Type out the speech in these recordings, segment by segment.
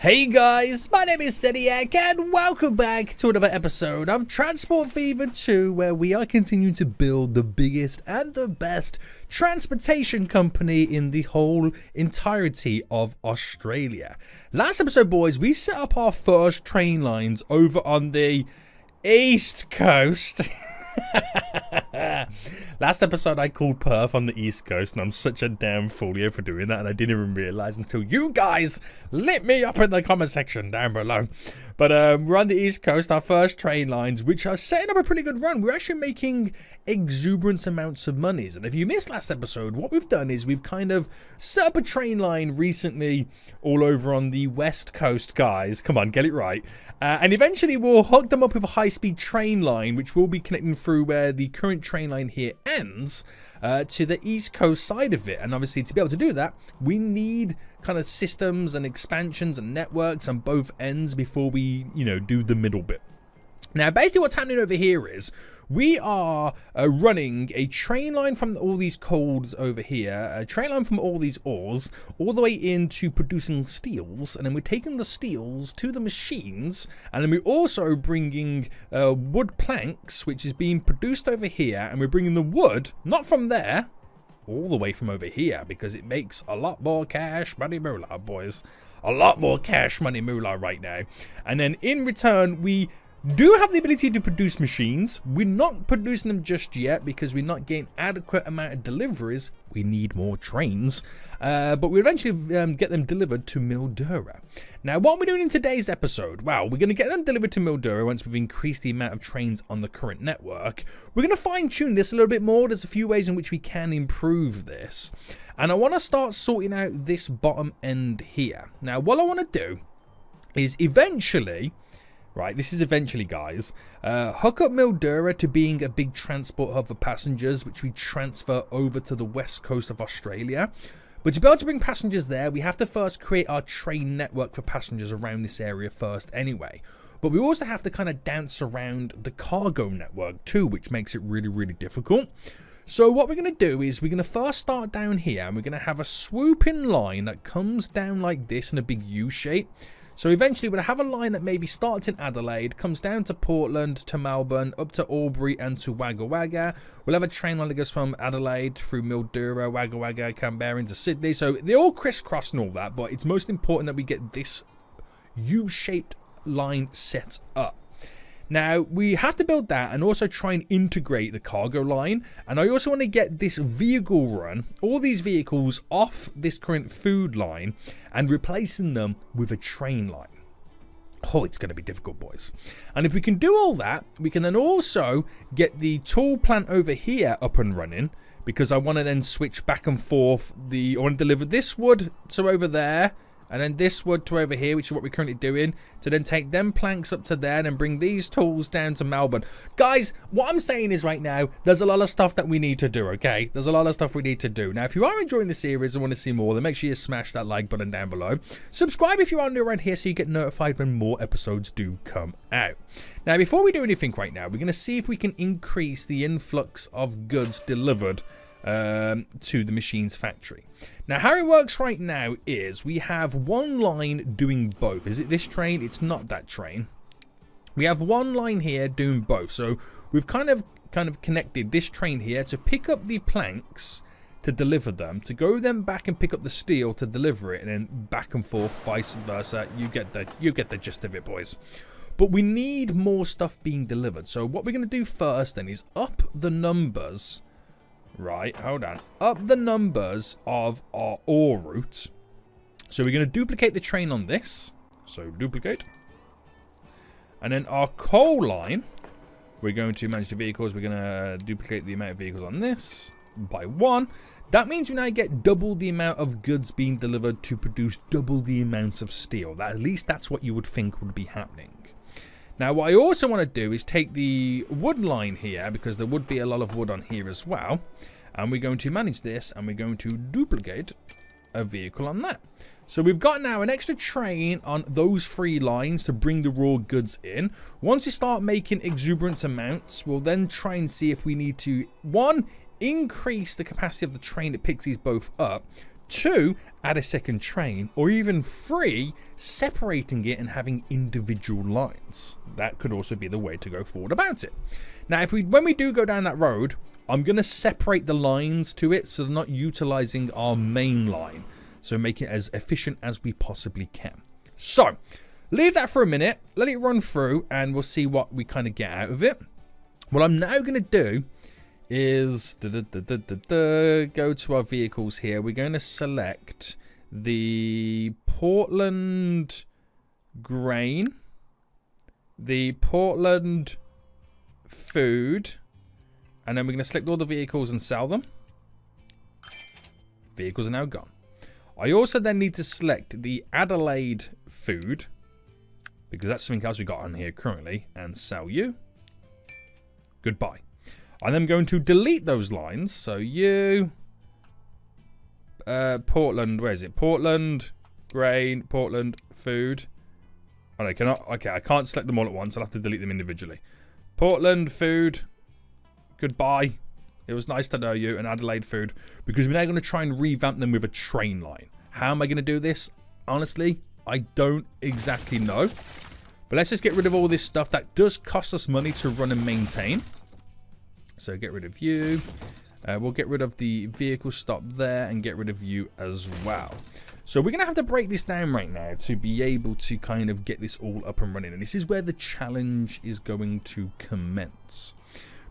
Hey guys, my name is Seniac and welcome back to another episode of Transport Fever 2 where we are continuing to build the biggest and the best transportation company in the whole entirety of Australia. Last episode boys, we set up our first train lines over on the east coast. Last episode I called Perth on the East Coast and I'm such a damn folio for doing that and I didn't even realise until you guys lit me up in the comment section down below. But um, we're on the East Coast, our first train lines, which are setting up a pretty good run. We're actually making exuberant amounts of monies. And if you missed last episode, what we've done is we've kind of set up a train line recently all over on the West Coast, guys. Come on, get it right. Uh, and eventually we'll hook them up with a high-speed train line, which will be connecting through where the current train line here ends uh, to the East Coast side of it. And obviously to be able to do that, we need kind of systems and expansions and networks on both ends before we, you know, do the middle bit. Now, basically what's happening over here is we are uh, running a train line from all these coals over here, a train line from all these ores, all the way into producing steels, and then we're taking the steels to the machines, and then we're also bringing uh, wood planks, which is being produced over here, and we're bringing the wood, not from there, all the way from over here because it makes a lot more cash money moolah, boys. A lot more cash money moolah right now. And then in return, we do have the ability to produce machines. We're not producing them just yet because we're not getting adequate amount of deliveries. We need more trains. Uh, but we eventually um, get them delivered to Mildura. Now, what we're doing in today's episode, well, we're going to get them delivered to Mildura once we've increased the amount of trains on the current network. We're going to fine tune this a little bit more. There's a few ways in which we can improve this. And I want to start sorting out this bottom end here. Now, what I want to do is eventually right? This is eventually, guys, uh, hook up Mildura to being a big transport hub for passengers, which we transfer over to the west coast of Australia. But to be able to bring passengers there, we have to first create our train network for passengers around this area first anyway. But we also have to kind of dance around the cargo network too, which makes it really, really difficult. So what we're going to do is we're going to first start down here and we're going to have a swooping line that comes down like this in a big U shape. So eventually we'll have a line that maybe starts in Adelaide, comes down to Portland, to Melbourne, up to Albury and to Wagga Wagga. We'll have a train line that goes from Adelaide through Mildura, Wagga Wagga, Canberra into Sydney. So they all crisscross and all that, but it's most important that we get this U-shaped line set up. Now, we have to build that and also try and integrate the cargo line. And I also want to get this vehicle run, all these vehicles off this current food line and replacing them with a train line. Oh, it's going to be difficult, boys. And if we can do all that, we can then also get the tool plant over here up and running because I want to then switch back and forth. The I want to deliver this wood to over there and then this wood to over here, which is what we're currently doing, to then take them planks up to there and bring these tools down to Melbourne. Guys, what I'm saying is right now, there's a lot of stuff that we need to do, okay? There's a lot of stuff we need to do. Now, if you are enjoying the series and want to see more, then make sure you smash that like button down below. Subscribe if you are new around here so you get notified when more episodes do come out. Now, before we do anything right now, we're going to see if we can increase the influx of goods delivered um, to the machine's factory. Now, how it works right now is we have one line doing both. Is it this train? It's not that train. We have one line here doing both. So we've kind of kind of connected this train here to pick up the planks to deliver them, to go then back and pick up the steel to deliver it, and then back and forth, vice versa. You get the you get the gist of it, boys. But we need more stuff being delivered. So what we're going to do first then is up the numbers Right, hold on. Up the numbers of our ore routes. So we're going to duplicate the train on this. So duplicate. And then our coal line, we're going to manage the vehicles. We're going to duplicate the amount of vehicles on this by one. That means you now get double the amount of goods being delivered to produce double the amount of steel. That, at least that's what you would think would be happening. Now, what I also want to do is take the wood line here, because there would be a lot of wood on here as well. And we're going to manage this, and we're going to duplicate a vehicle on that. So we've got now an extra train on those three lines to bring the raw goods in. Once we start making exuberant amounts, we'll then try and see if we need to, one, increase the capacity of the train that picks these both up. Two, add a second train. Or even three, separating it and having individual lines. That could also be the way to go forward about it. Now, if we when we do go down that road, I'm going to separate the lines to it so they're not utilizing our main line. So make it as efficient as we possibly can. So, leave that for a minute, let it run through, and we'll see what we kind of get out of it. What I'm now going to do is da, da, da, go to our vehicles here. We're going to select the Portland grain, the Portland food, and then we're going to select all the vehicles and sell them. Vehicles are now gone. I also then need to select the Adelaide food, because that's something else we got on here currently, and sell you. Goodbye. I'm then going to delete those lines. So you, uh, Portland, where is it? Portland, grain, Portland, food. Oh, no, cannot. Okay, I can't select them all at once. I'll have to delete them individually. Portland, food. Goodbye. It was nice to know you. And Adelaide food. Because we're now going to try and revamp them with a train line. How am I going to do this? Honestly, I don't exactly know. But let's just get rid of all this stuff that does cost us money to run and maintain. So get rid of you. Uh, we'll get rid of the vehicle stop there and get rid of you as well. So we're going to have to break this down right now to be able to kind of get this all up and running. And this is where the challenge is going to commence.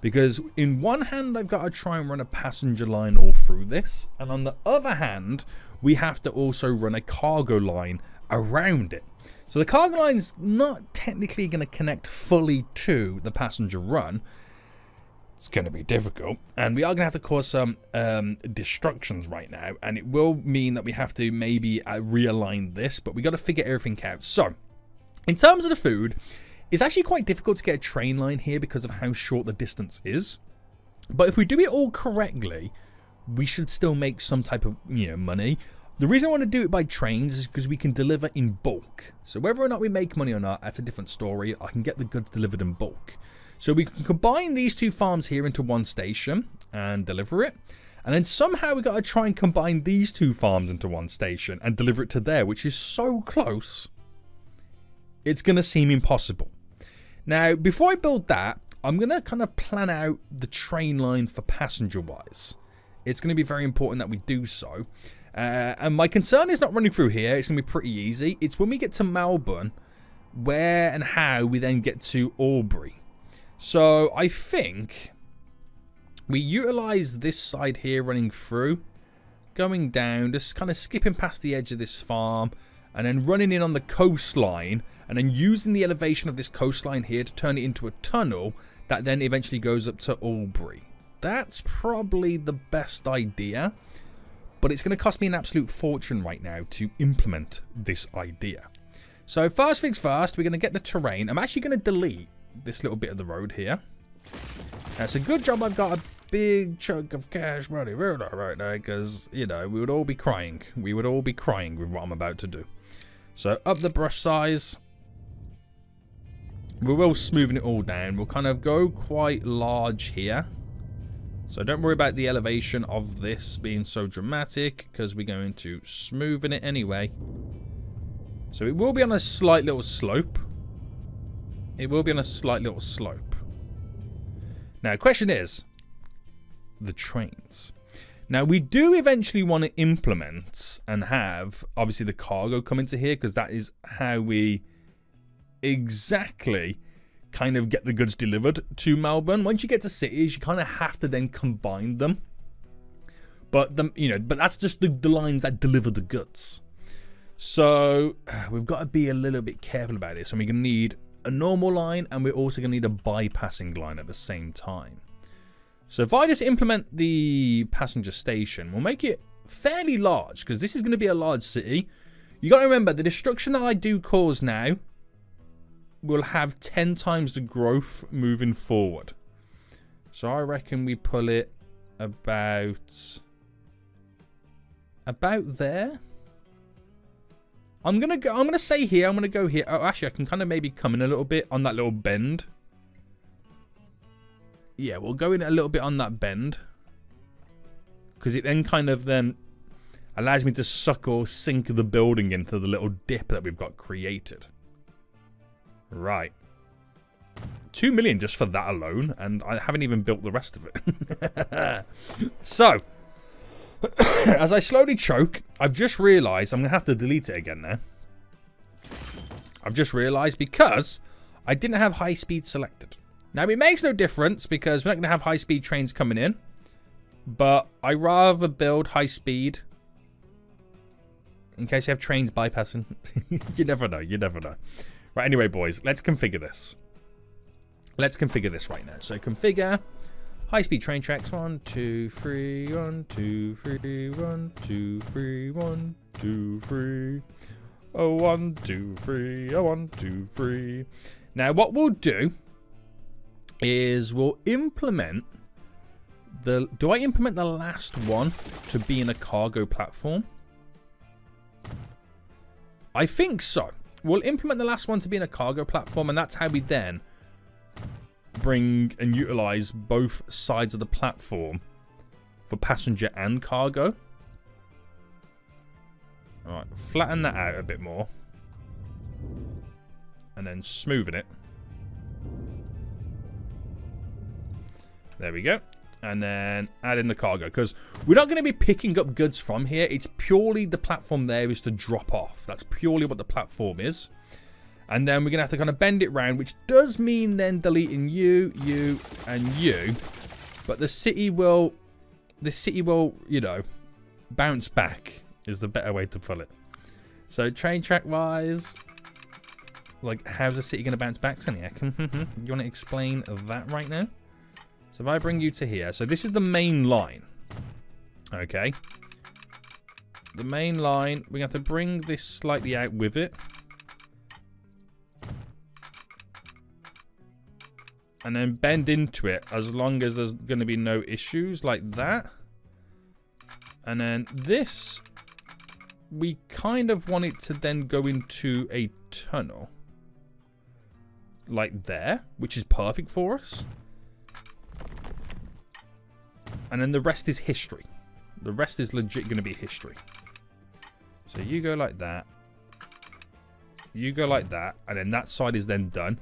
Because in one hand, I've got to try and run a passenger line all through this. And on the other hand, we have to also run a cargo line around it. So the cargo line is not technically going to connect fully to the passenger run it's going to be difficult. And we are going to have to cause some um, destructions right now. And it will mean that we have to maybe uh, realign this. But we got to figure everything out. So, in terms of the food, it's actually quite difficult to get a train line here because of how short the distance is. But if we do it all correctly, we should still make some type of you know money. The reason I want to do it by trains is because we can deliver in bulk. So whether or not we make money or not, that's a different story. I can get the goods delivered in bulk. So we can combine these two farms here into one station and deliver it. And then somehow we got to try and combine these two farms into one station and deliver it to there, which is so close. It's going to seem impossible. Now, before I build that, I'm going to kind of plan out the train line for passenger-wise. It's going to be very important that we do so. Uh, and my concern is not running through here. It's going to be pretty easy. It's when we get to Melbourne, where and how we then get to Albury. So I think we utilize this side here running through, going down, just kind of skipping past the edge of this farm, and then running in on the coastline, and then using the elevation of this coastline here to turn it into a tunnel that then eventually goes up to Albury. That's probably the best idea, but it's going to cost me an absolute fortune right now to implement this idea. So first things first, we're going to get the terrain. I'm actually going to delete this little bit of the road here. It's a good job I've got a big chunk of cash money right now because, you know, we would all be crying. We would all be crying with what I'm about to do. So up the brush size. We're will smoothen it all down. We'll kind of go quite large here. So don't worry about the elevation of this being so dramatic because we're going to smoothen it anyway. So it will be on a slight little slope. It will be on a slight little slope. Now, question is, the trains. Now, we do eventually want to implement and have, obviously, the cargo come into here because that is how we exactly kind of get the goods delivered to Melbourne. Once you get to cities, you kind of have to then combine them. But the you know, but that's just the, the lines that deliver the goods. So we've got to be a little bit careful about this, and we're gonna need a normal line and we're also going to need a bypassing line at the same time. So if I just implement the passenger station, we'll make it fairly large because this is going to be a large city. You got to remember the destruction that I do cause now will have 10 times the growth moving forward. So I reckon we pull it about about there. I'm gonna go. I'm gonna say here. I'm gonna go here. Oh, actually, I can kind of maybe come in a little bit on that little bend. Yeah, we'll go in a little bit on that bend because it then kind of then allows me to suck or sink the building into the little dip that we've got created. Right. Two million just for that alone, and I haven't even built the rest of it. so, as I slowly choke, I've just realised I'm going to have to delete it again now. I've just realised because I didn't have high speed selected. Now, it makes no difference because we're not going to have high speed trains coming in. But I rather build high speed in case you have trains bypassing. you never know. You never know. Right, anyway, boys, let's configure this. Let's configure this right now. So configure high-speed train tracks. One, two, three, one, two, three, one, two, three, one, two, three. Oh, one, two, three, oh, one, two, three. Now, what we'll do is we'll implement the... Do I implement the last one to be in a cargo platform? I think so. We'll implement the last one to be in a cargo platform, and that's how we then bring and utilize both sides of the platform for passenger and cargo. Alright, flatten that out a bit more. And then smoothen it. There we go. And then add in the cargo. Because we're not going to be picking up goods from here. It's purely the platform there is to drop off. That's purely what the platform is. And then we're going to have to kind of bend it round, which does mean then deleting you, you, and you. But the city will, the city will, you know, bounce back is the better way to put it. So train track wise, like how's the city going to bounce back, Seniac? you want to explain that right now? So if I bring you to here, so this is the main line. Okay. The main line, we have to bring this slightly out with it. And then bend into it as long as there's going to be no issues like that. And then this, we kind of want it to then go into a tunnel. Like there, which is perfect for us. And then the rest is history. The rest is legit going to be history. So you go like that. You go like that. And then that side is then done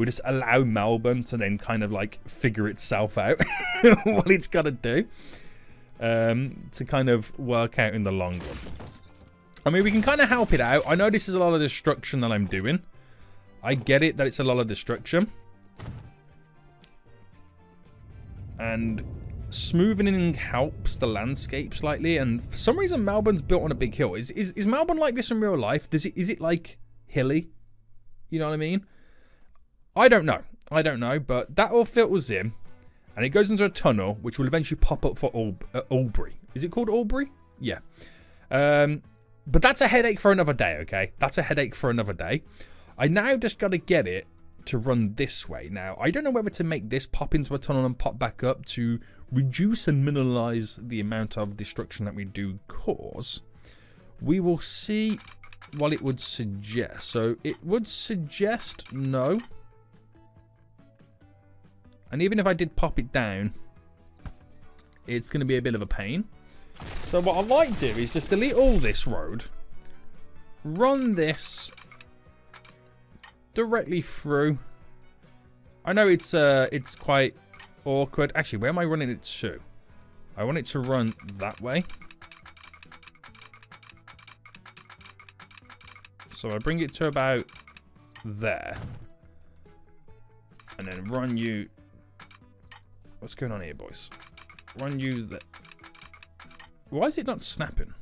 we just allow Melbourne to then kind of like figure itself out what it's got to do um, to kind of work out in the long run. I mean, we can kind of help it out. I know this is a lot of destruction that I'm doing. I get it that it's a lot of destruction. And smoothing helps the landscape slightly. And for some reason, Melbourne's built on a big hill. Is, is, is Melbourne like this in real life? Does it, is it like hilly? You know what I mean? I don't know. I don't know, but that all filters in, and it goes into a tunnel, which will eventually pop up for Al uh, Albury. Is it called Albury? Yeah. Um, but that's a headache for another day, okay? That's a headache for another day. I now just got to get it to run this way. Now, I don't know whether to make this pop into a tunnel and pop back up to reduce and minimize the amount of destruction that we do cause. We will see what it would suggest. So it would suggest no. And even if I did pop it down, it's going to be a bit of a pain. So what I might do is just delete all this road, run this directly through. I know it's uh it's quite awkward. Actually, where am I running it to? I want it to run that way. So I bring it to about there. And then run you What's going on here, boys? Run you that. Why is it not snapping?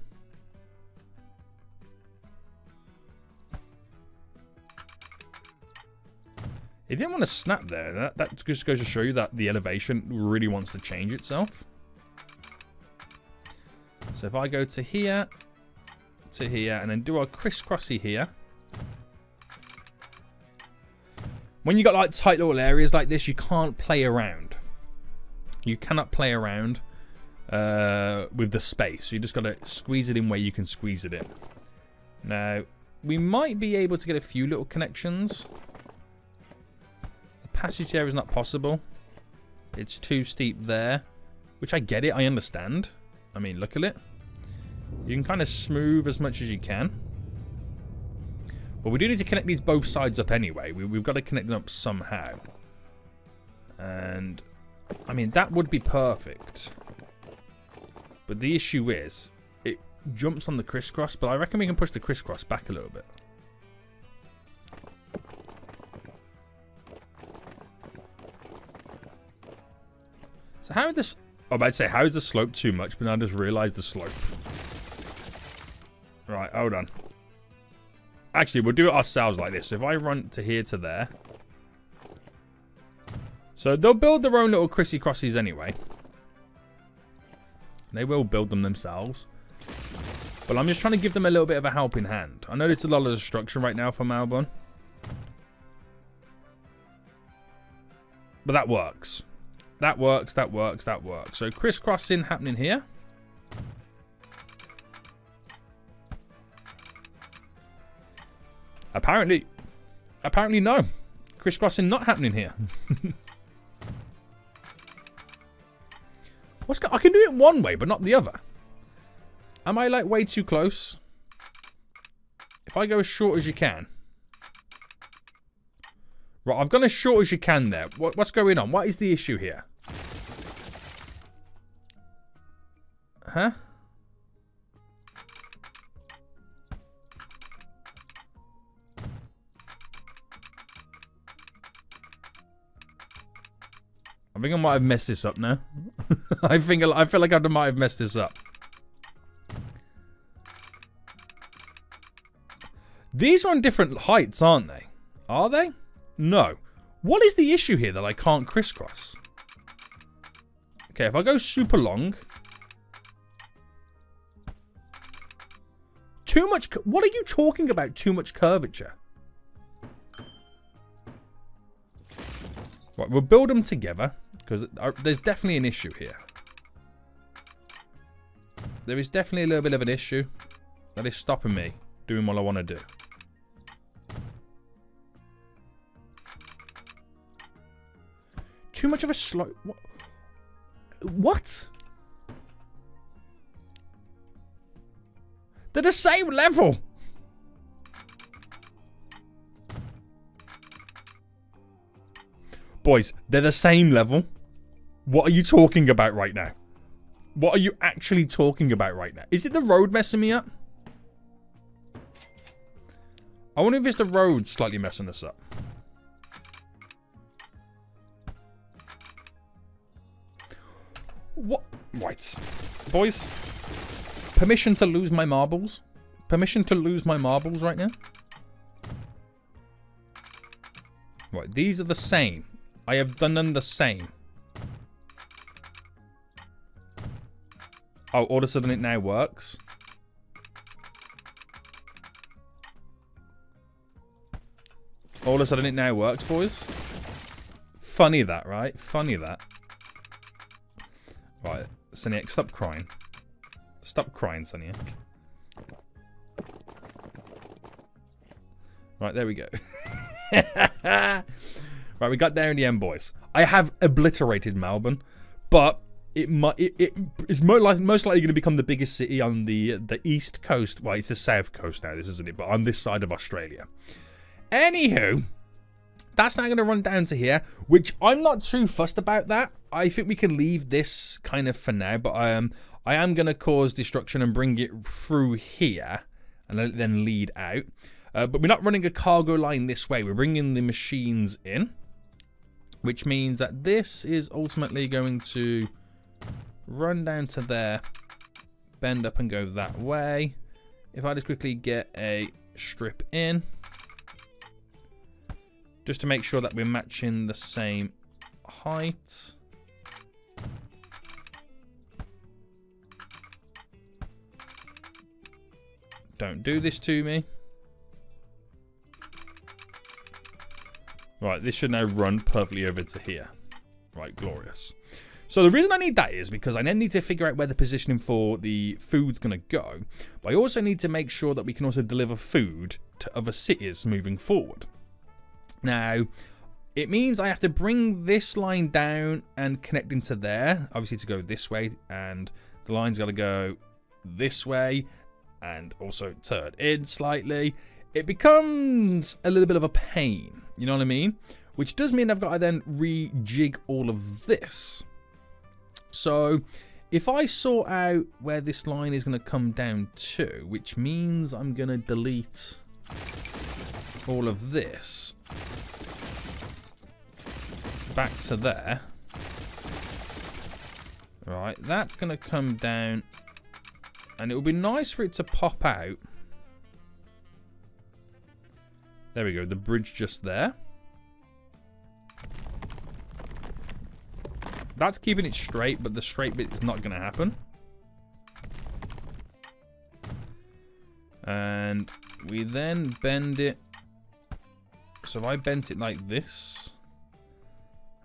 It didn't want to snap there. That, that just goes to show you that the elevation really wants to change itself. So if I go to here, to here, and then do a crisscrossy here. When you got like tight little areas like this, you can't play around. You cannot play around uh, with the space. You just got to squeeze it in where you can squeeze it in. Now, we might be able to get a few little connections. The passage there is not possible. It's too steep there. Which I get it, I understand. I mean, look at it. You can kind of smooth as much as you can. But we do need to connect these both sides up anyway. We, we've got to connect them up somehow. And, I mean, that would be perfect. But the issue is, it jumps on the crisscross, but I reckon we can push the crisscross back a little bit. So how this... Oh, I'd say, how is the slope too much? But now I just realised the slope. Right, hold on. Actually, we'll do it ourselves like this. So if I run to here to there. So they'll build their own little crissy crossies anyway. They will build them themselves. But I'm just trying to give them a little bit of a helping hand. I know there's a lot of destruction right now for Melbourne. But that works. That works, that works, that works. So crisscrossing happening here. Apparently, apparently no. Crisscrossing not happening here. What's I can do it one way, but not the other. Am I like way too close? If I go as short as you can. Right, I've gone as short as you can there. What, what's going on? What is the issue here? Huh? I think I might have messed this up now. I think I feel like I might have messed this up. These are on different heights, aren't they? Are they? No. What is the issue here that I can't crisscross? Okay, if I go super long... Too much... What are you talking about, too much curvature? Right, we'll build them together. Because there's definitely an issue here. There is definitely a little bit of an issue that is stopping me doing what I want to do. Too much of a slow... What? They're the same level. Boys, they're the same level. What are you talking about right now? What are you actually talking about right now? Is it the road messing me up? I wonder if it's the road slightly messing us up. What? Right. Boys. Permission to lose my marbles? Permission to lose my marbles right now? Right, these are the same. I have done them the same. Oh, all of a sudden it now works. All of a sudden it now works, boys. Funny that, right? Funny that. Right, Seniac, stop crying. Stop crying, Seniac. Right, there we go. right, we got there in the end, boys. I have obliterated Melbourne, but it might it, it is most likely, most likely going to become the biggest city on the the east coast. Well, it's the south coast now, this isn't it? But on this side of Australia. Anywho, that's now going to run down to here, which I'm not too fussed about that. I think we can leave this kind of for now, but I am I am going to cause destruction and bring it through here and then lead out. Uh, but we're not running a cargo line this way. We're bringing the machines in, which means that this is ultimately going to run down to there, bend up and go that way. If I just quickly get a strip in, just to make sure that we're matching the same height. Don't do this to me. Right, this should now run perfectly over to here. Right, glorious. So the reason I need that is because I then need to figure out where the positioning for the food's going to go. But I also need to make sure that we can also deliver food to other cities moving forward. Now, it means I have to bring this line down and connect into there. Obviously to go this way. And the line's got to go this way and also turn in slightly, it becomes a little bit of a pain. You know what I mean? Which does mean I've got to then rejig all of this. So if I sort out where this line is going to come down to, which means I'm going to delete all of this back to there. Right, that's going to come down and it would be nice for it to pop out. There we go, the bridge just there. That's keeping it straight, but the straight bit is not going to happen. And we then bend it. So if I bent it like this,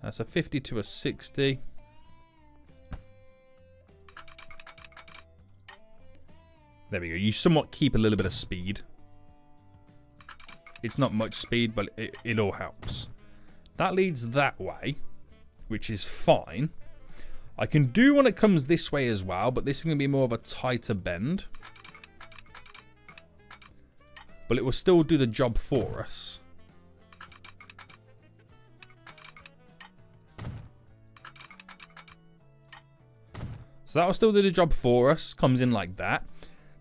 that's a 50 to a 60. There we go. You somewhat keep a little bit of speed. It's not much speed, but it, it all helps. That leads that way, which is fine. I can do when it comes this way as well, but this is going to be more of a tighter bend. But it will still do the job for us. So that will still do the job for us. Comes in like that.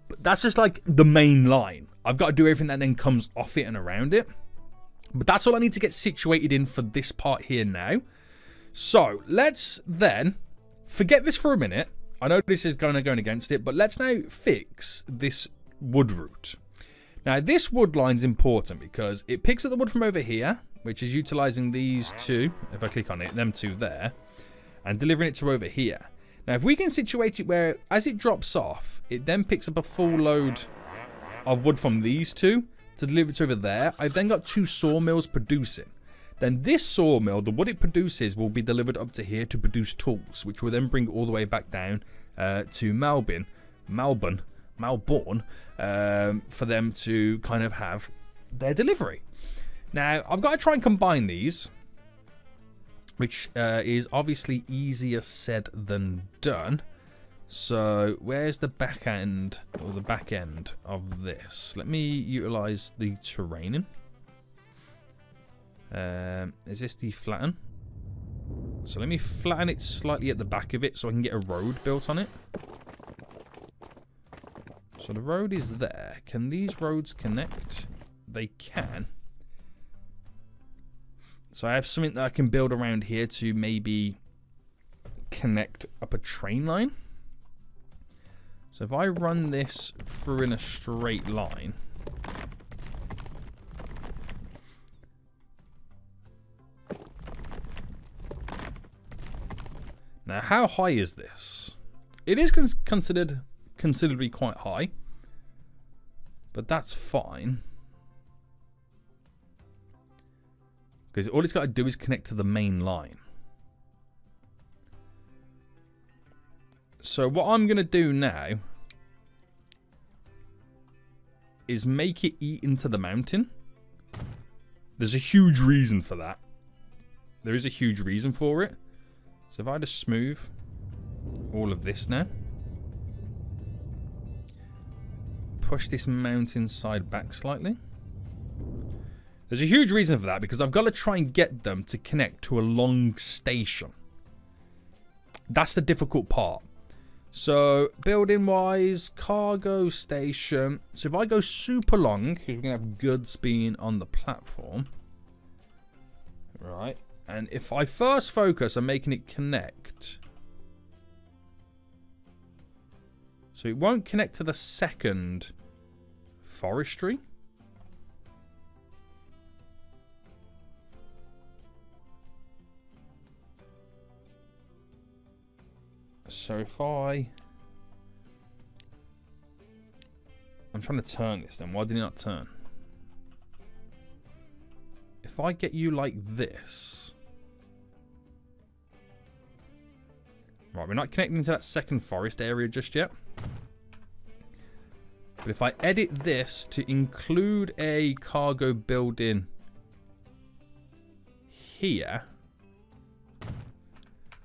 But that's just like the main line. I've got to do everything that then comes off it and around it. But that's all I need to get situated in for this part here now. So let's then forget this for a minute. I know this is going to go against it, but let's now fix this wood route. Now this wood line is important because it picks up the wood from over here, which is utilizing these two, if I click on it, them two there, and delivering it to over here. Now, if we can situate it where, as it drops off, it then picks up a full load of wood from these two to deliver it over there, I've then got two sawmills producing. Then this sawmill, the wood it produces, will be delivered up to here to produce tools, which will then bring all the way back down uh, to Melbourne, Melbourne, Melbourne, um, for them to kind of have their delivery. Now, I've got to try and combine these which uh, is obviously easier said than done. So where's the back end or the back end of this? Let me utilize the terrain. Um, is this the flatten? So let me flatten it slightly at the back of it so I can get a road built on it. So the road is there. Can these roads connect? They can. So I have something that I can build around here to maybe connect up a train line. So if I run this through in a straight line, how high is this? It is con considered considerably quite high, but that's fine. Because all it's got to do is connect to the main line. So what I'm going to do now is make it eat into the mountain. There's a huge reason for that. There is a huge reason for it. So if I just smooth all of this now. Push this mountain side back slightly. There's a huge reason for that because I've got to try and get them to connect to a long station. That's the difficult part. So, building wise, cargo station. So, if I go super long, because we're going to have goods being on the platform. Right. And if I first focus on making it connect. So, it won't connect to the second forestry. So if I... I'm trying to turn this then. Why did it not turn? If I get you like this... Right, we're not connecting to that second forest area just yet. But if I edit this to include a cargo building here,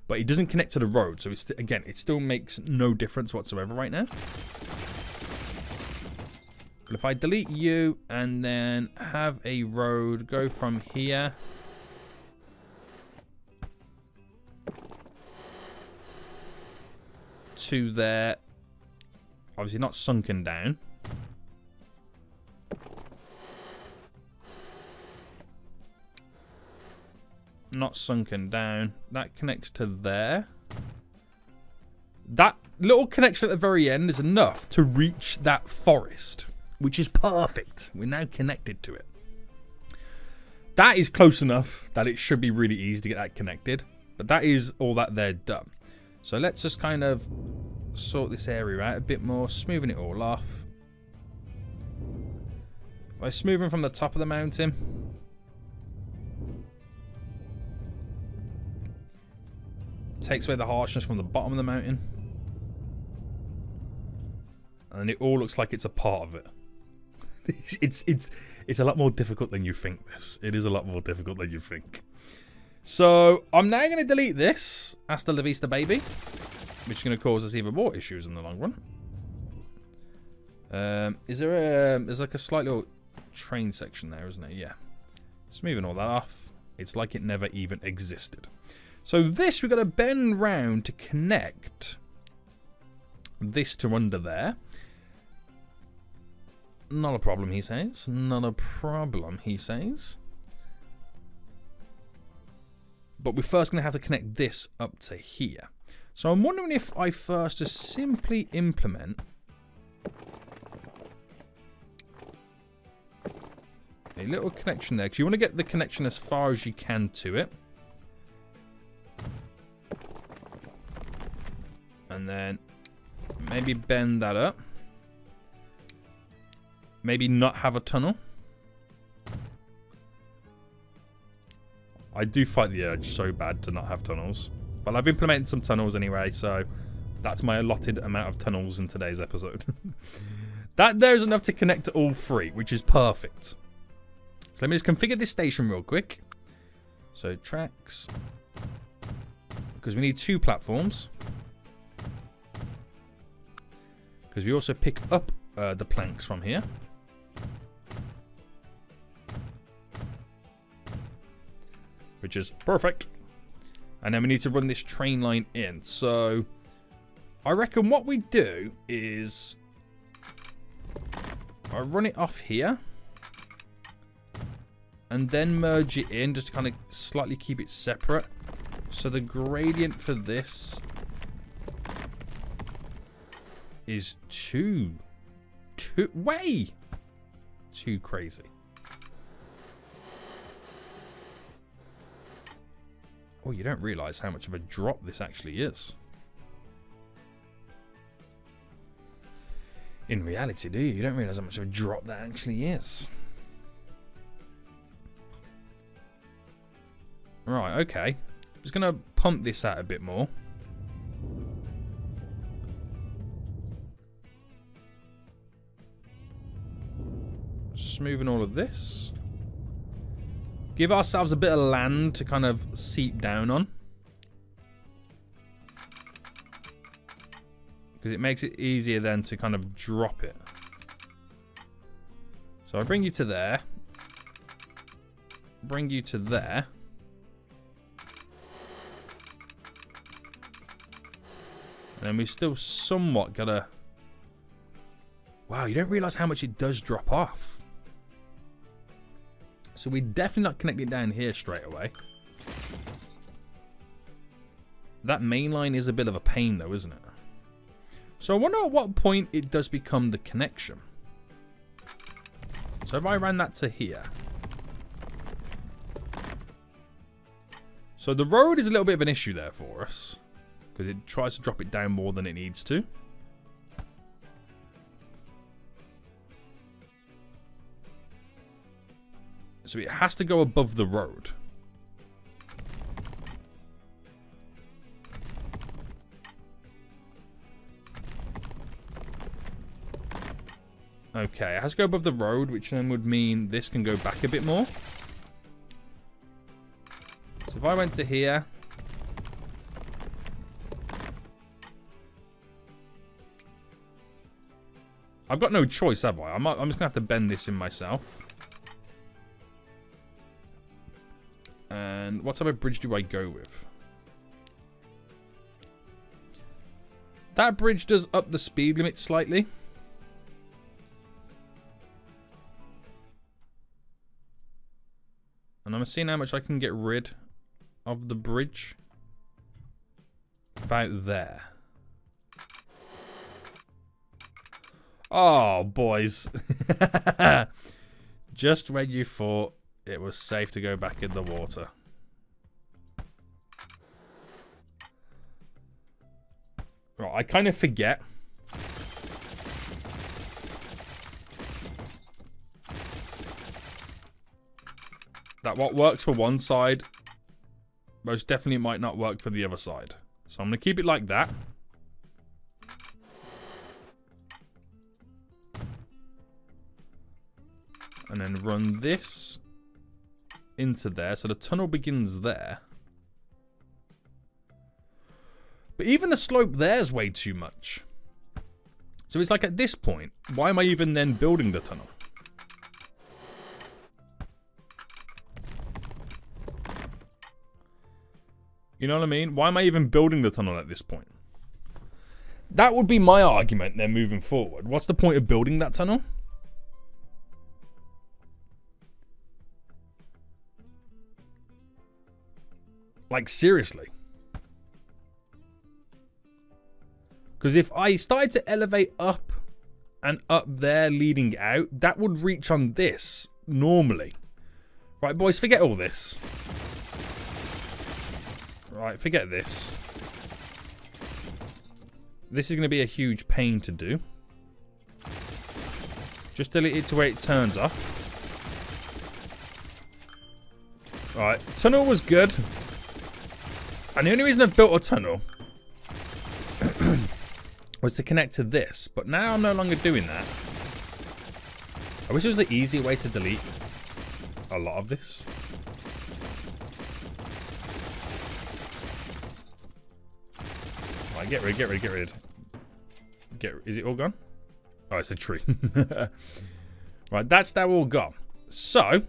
but it doesn't connect to the road. So it's again, it still makes no difference whatsoever right now. But if I delete you and then have a road go from here to there, obviously not sunken down. Not sunken down. That connects to there. That little connection at the very end is enough to reach that forest which is perfect. We're now connected to it. That is close enough that it should be really easy to get that connected. But that is all that they're done. So let's just kind of sort this area out a bit more, smoothing it all off. By smoothing from the top of the mountain. Takes away the harshness from the bottom of the mountain. And it all looks like it's a part of it. it's, it's it's a lot more difficult than you think. This it is a lot more difficult than you think. So I'm now going to delete this Hasta la vista baby, which is going to cause us even more issues in the long run. Um, is there a there's like a slight little train section there, isn't it? Yeah. Smoothing all that off. It's like it never even existed. So this we've got to bend round to connect this to under there. Not a problem, he says. Not a problem, he says. But we're first going to have to connect this up to here. So I'm wondering if I first just simply implement a little connection there. Because you want to get the connection as far as you can to it. And then maybe bend that up. Maybe not have a tunnel. I do fight the urge so bad to not have tunnels. But I've implemented some tunnels anyway, so that's my allotted amount of tunnels in today's episode. that there is enough to connect to all three, which is perfect. So let me just configure this station real quick. So tracks. Because we need two platforms. Because we also pick up uh, the planks from here. Which is perfect. And then we need to run this train line in. So I reckon what we do is I run it off here and then merge it in just to kind of slightly keep it separate. So the gradient for this is too, too, way too crazy. Oh, you don't realise how much of a drop this actually is. In reality, do you? You don't realise how much of a drop that actually is. Right, okay. I'm Just going to pump this out a bit more. Smoothing all of this. Give ourselves a bit of land to kind of seep down on. Because it makes it easier then to kind of drop it. So I bring you to there. Bring you to there. And we've still somewhat got to... Wow, you don't realise how much it does drop off. So we definitely not connect it down here straight away. That main line is a bit of a pain though, isn't it? So I wonder at what point it does become the connection. So if I ran that to here. So the road is a little bit of an issue there for us. Because it tries to drop it down more than it needs to. So it has to go above the road. Okay, it has to go above the road, which then would mean this can go back a bit more. So if I went to here... I've got no choice, have I? I'm, I'm just going to have to bend this in myself. And what type of bridge do I go with? That bridge does up the speed limit slightly. And I'm seeing how much I can get rid of the bridge. About there. Oh, boys. Just when you thought it was safe to go back in the water. Right, I kind of forget. That what works for one side most definitely might not work for the other side. So I'm going to keep it like that. And then run this into there. So the tunnel begins there. But even the slope there is way too much. So it's like at this point, why am I even then building the tunnel? You know what I mean? Why am I even building the tunnel at this point? That would be my argument then moving forward. What's the point of building that tunnel? Like, seriously. Because if I started to elevate up and up there leading out, that would reach on this normally. Right, boys, forget all this. Right, forget this. This is going to be a huge pain to do. Just delete it to where it turns off. Right, tunnel was good. And the only reason I've built a tunnel was to connect to this. But now I'm no longer doing that. I wish it was the easy way to delete a lot of this. Right, get rid, get rid, get rid. Get, is it all gone? Oh, it's a tree. right, that's now all gone. So,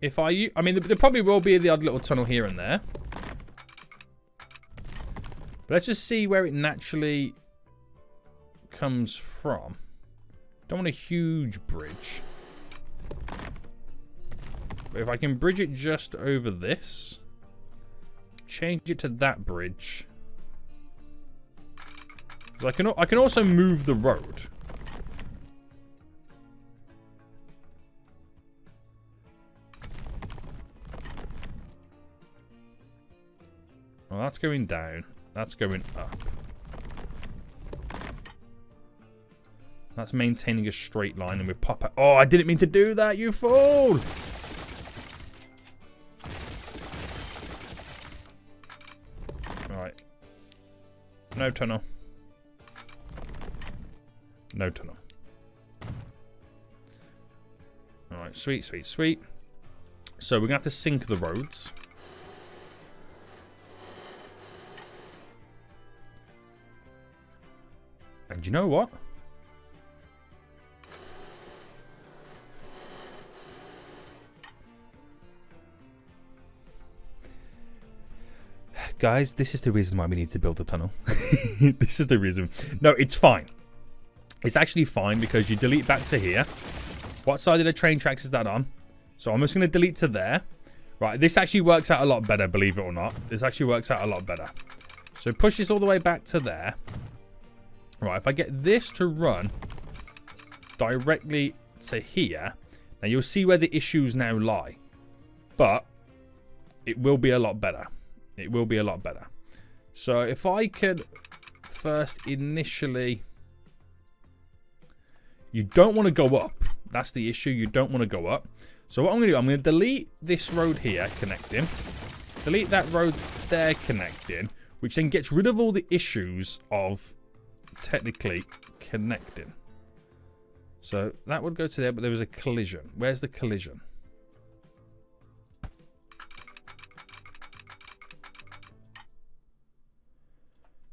if I, I mean, there probably will be the odd little tunnel here and there. Let's just see where it naturally comes from. Don't want a huge bridge. But if I can bridge it just over this, change it to that bridge. I can I can also move the road. Well, that's going down. That's going up. That's maintaining a straight line and we pop out. Oh, I didn't mean to do that, you fool! Right. No tunnel. No tunnel. Alright, sweet, sweet, sweet. So we're going to have to sink the roads. You know what? Guys, this is the reason why we need to build a tunnel. this is the reason. No, it's fine. It's actually fine because you delete back to here. What side of the train tracks is that on? So I'm just going to delete to there. Right, this actually works out a lot better, believe it or not. This actually works out a lot better. So push this all the way back to there. Right, if I get this to run directly to here, now you'll see where the issues now lie. But it will be a lot better. It will be a lot better. So if I could first initially you don't want to go up. That's the issue. You don't want to go up. So what I'm going to do, I'm going to delete this road here connecting. Delete that road there connecting. Which then gets rid of all the issues of technically connecting. So that would go to there, but there was a collision. Where's the collision?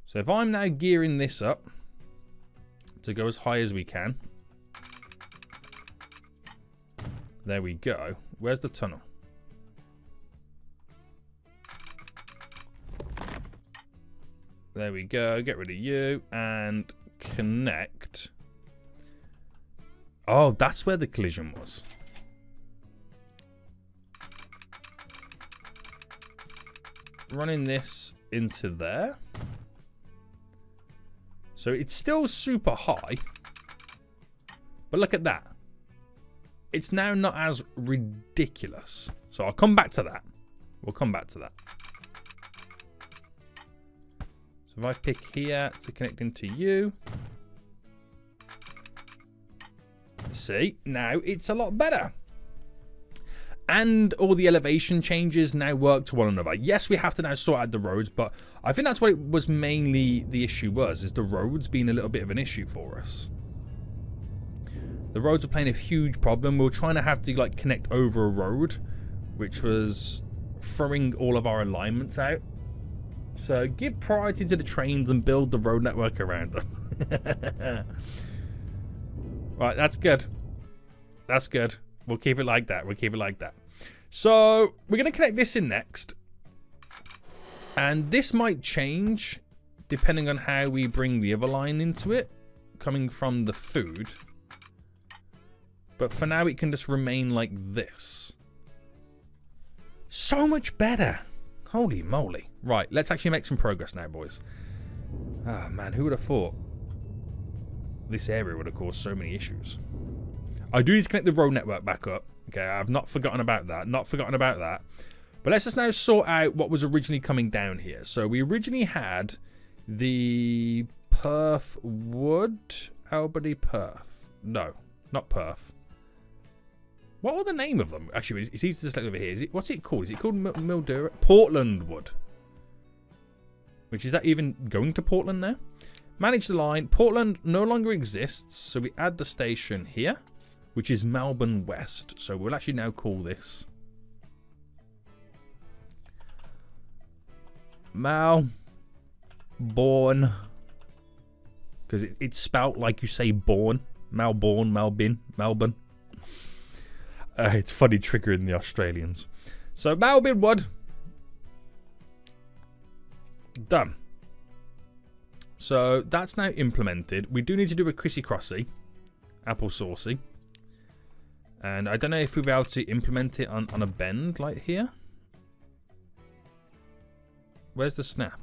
So if I'm now gearing this up to go as high as we can. There we go. Where's the tunnel? There we go. Get rid of you and connect. Oh, that's where the collision was. Running this into there. So it's still super high. But look at that. It's now not as ridiculous. So I'll come back to that. We'll come back to that. If I pick here to connect into you. See, now it's a lot better. And all the elevation changes now work to one another. Yes, we have to now sort out the roads, but I think that's what it was mainly the issue was, is the roads being a little bit of an issue for us. The roads are playing a huge problem. We were trying to have to like connect over a road, which was throwing all of our alignments out. So give priority to the trains and build the road network around them. right, that's good. That's good. We'll keep it like that. We'll keep it like that. So we're going to connect this in next. And this might change depending on how we bring the other line into it, coming from the food. But for now, it can just remain like this. So much better. Holy moly. Right, let's actually make some progress now, boys. Ah, oh, man, who would have thought this area would have caused so many issues? I do need to connect the road network back up. Okay, I've not forgotten about that. Not forgotten about that. But let's just now sort out what was originally coming down here. So we originally had the Perth Wood. Albany Perth. No, not Perth. What were the name of them? Actually, it's easy to select over here. Is it what's it called? Is it called Mildura? Portland Wood. Which is that even going to Portland now? Manage the line. Portland no longer exists, so we add the station here which is Melbourne West. So we'll actually now call this Mal Born because it, it's spelt like you say born Melbourne Melbourne Melbourne uh, it's funny triggering the Australians so Melbourne Wood done so that's now implemented we do need to do a Chrissy Crossy apple saucy and I don't know if we'll be able to implement it on, on a bend like here. Where's the snap?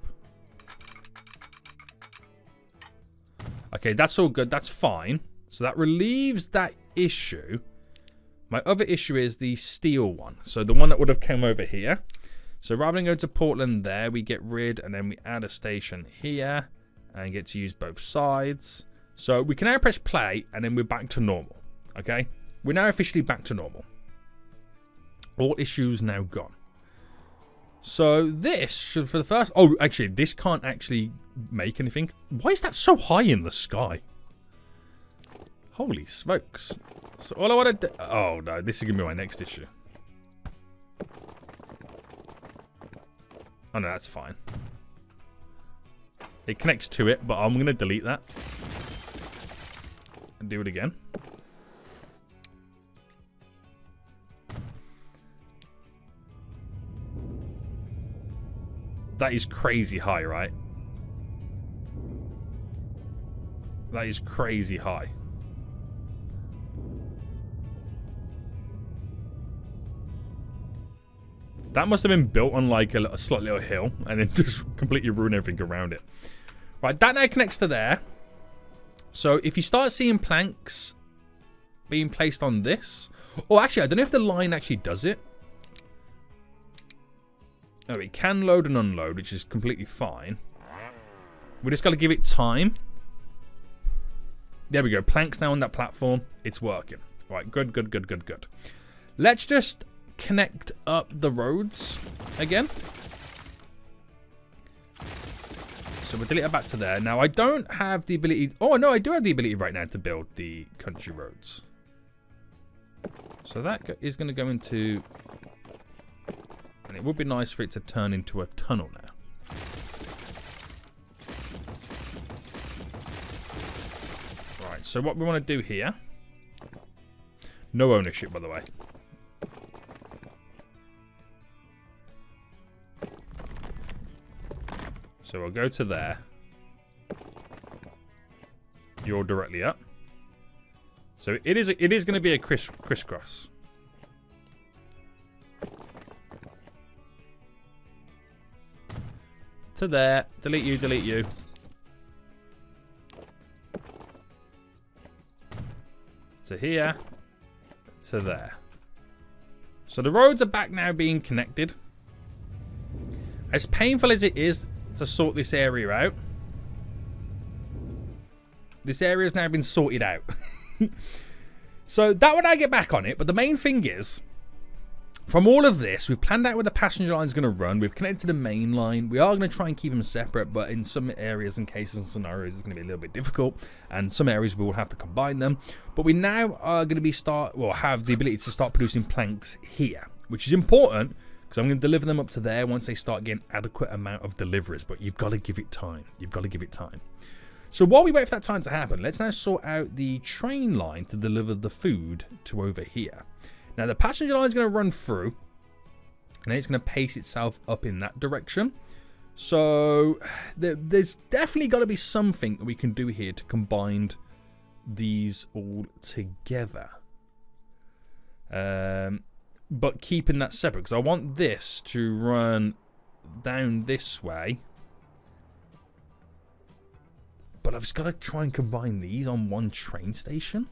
Okay, that's all good. That's fine. So that relieves that issue. My other issue is the steel one. So the one that would have come over here. So rather than go to Portland there, we get rid and then we add a station here and get to use both sides. So we can now press play and then we're back to normal. Okay. We're now officially back to normal. All issues now gone. So this should, for the first... Oh, actually, this can't actually make anything. Why is that so high in the sky? Holy smokes. So all I want to. Oh, no, this is going to be my next issue. Oh, no, that's fine. It connects to it, but I'm going to delete that. And do it again. That is crazy high, right? That is crazy high. That must have been built on like a, a slight little hill and then just completely ruin everything around it. Right, that now connects to there. So if you start seeing planks being placed on this, or actually, I don't know if the line actually does it. Oh, it can load and unload, which is completely fine. We just got to give it time. There we go. Planks now on that platform. It's working. Right, good, good, good, good, good. Let's just connect up the roads again. So we'll delete it back to there. Now, I don't have the ability... Oh, no, I do have the ability right now to build the country roads. So that is going to go into and it would be nice for it to turn into a tunnel now. Right, so what we want to do here... No ownership, by the way. So we'll go to there. You're directly up. So it is it is going to be a criss crisscross. To there. Delete you, delete you. To here. To there. So the roads are back now being connected. As painful as it is to sort this area out, this area has now been sorted out. so that when I get back on it, but the main thing is, from all of this, we've planned out where the passenger line is going to run. We've connected to the main line. We are going to try and keep them separate, but in some areas and cases and scenarios, it's going to be a little bit difficult. And some areas we will have to combine them. But we now are going to be start, well, have the ability to start producing planks here, which is important because I'm going to deliver them up to there once they start getting adequate amount of deliveries. But you've got to give it time. You've got to give it time. So while we wait for that time to happen, let's now sort out the train line to deliver the food to over here. Now the passenger line is going to run through, and it's going to pace itself up in that direction. So there, there's definitely got to be something that we can do here to combine these all together. Um, but keeping that separate because I want this to run down this way but I've just got to try and combine these on one train station.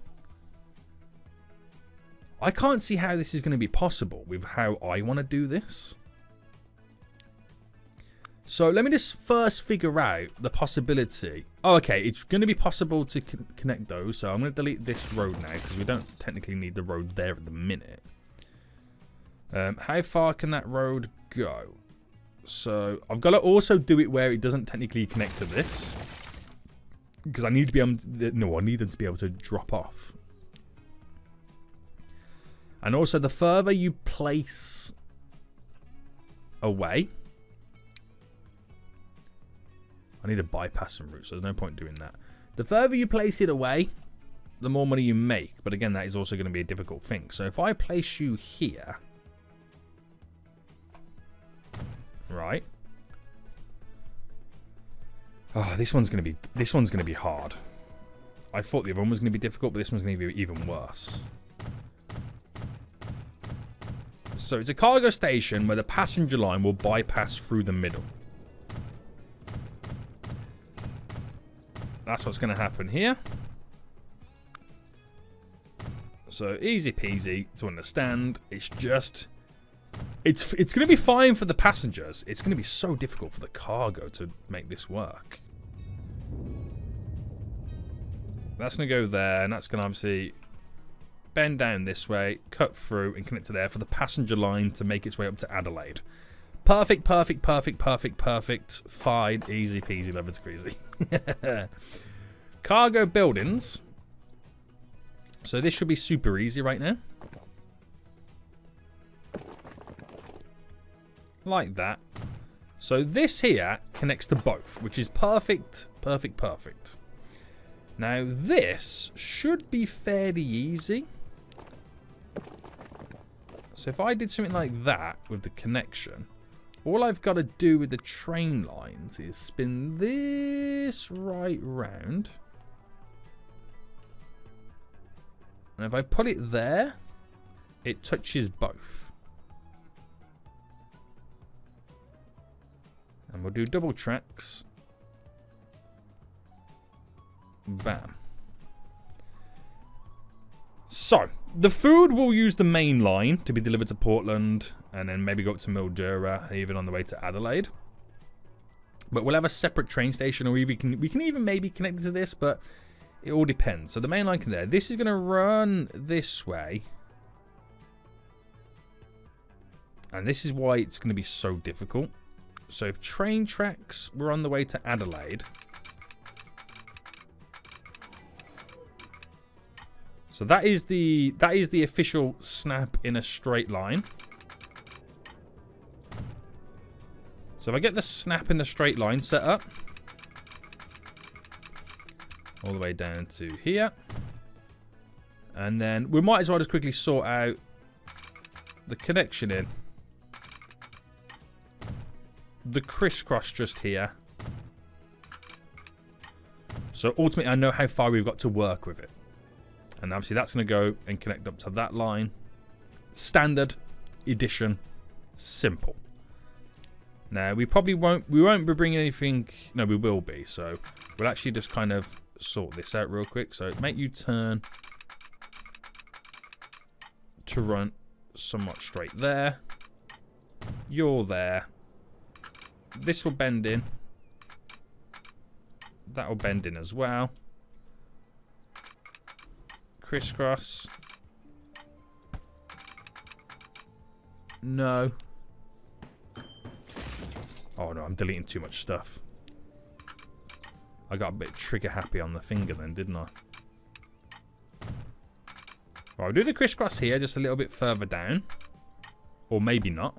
I can't see how this is going to be possible with how I want to do this. So let me just first figure out the possibility. Oh, okay, it's going to be possible to connect those. So I'm going to delete this road now because we don't technically need the road there at the minute. Um, how far can that road go? So I've got to also do it where it doesn't technically connect to this because I need to be able to, no, I need them to be able to drop off. And also, the further you place away, I need to bypass some routes, so there's no point doing that. The further you place it away, the more money you make. But again, that is also going to be a difficult thing. So if I place you here, right, Oh, this one's gonna be this one's gonna be hard. I thought the other one was gonna be difficult, but this one's gonna be even worse. So it's a cargo station where the passenger line will bypass through the middle. That's what's to happen here. So easy peasy to understand. It's just it's it's going to be fine for the passengers. It's going to be so difficult for the cargo to make this work. That's going to go there, and that's going to obviously bend down this way, cut through, and connect to there for the passenger line to make its way up to Adelaide. Perfect, perfect, perfect, perfect, perfect. Fine, easy peasy, love lemon squeezy. Cargo buildings. So this should be super easy right now. Like that. So this here connects to both, which is perfect, perfect, perfect. Now this should be fairly easy. So if I did something like that with the connection, all I've got to do with the train lines is spin this right round. And if I put it there, it touches both. And we'll do double tracks. Bam. So, the food will use the main line to be delivered to Portland and then maybe go up to Mildura, even on the way to Adelaide. But we'll have a separate train station or we can, we can even maybe connect to this, but it all depends. So the main line can there. This is going to run this way. And this is why it's going to be so difficult. So if train tracks were on the way to Adelaide, So that is the that is the official snap in a straight line. So if I get the snap in the straight line set up, all the way down to here. And then we might as well just quickly sort out the connection in. The crisscross just here. So ultimately, I know how far we've got to work with it. And obviously, that's going to go and connect up to that line. Standard edition, simple. Now, we probably won't, we won't be bringing anything, no, we will be. So we'll actually just kind of sort this out real quick. So make you turn to run somewhat straight there. You're there. This will bend in. That will bend in as well. Crisscross. No. Oh no, I'm deleting too much stuff. I got a bit trigger happy on the finger then, didn't I? I'll do the crisscross here, just a little bit further down. Or maybe not.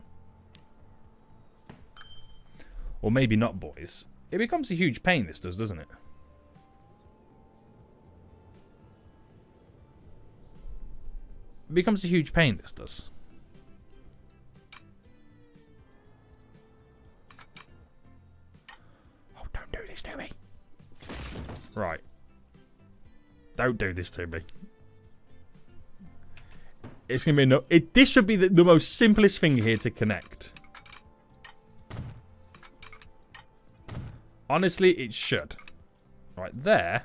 Or maybe not, boys. It becomes a huge pain, this does, doesn't it? It becomes a huge pain, this does. Oh, don't do this to me. Right. Don't do this to me. It's going to be no... It, this should be the, the most simplest thing here to connect. Honestly, it should. Right, there.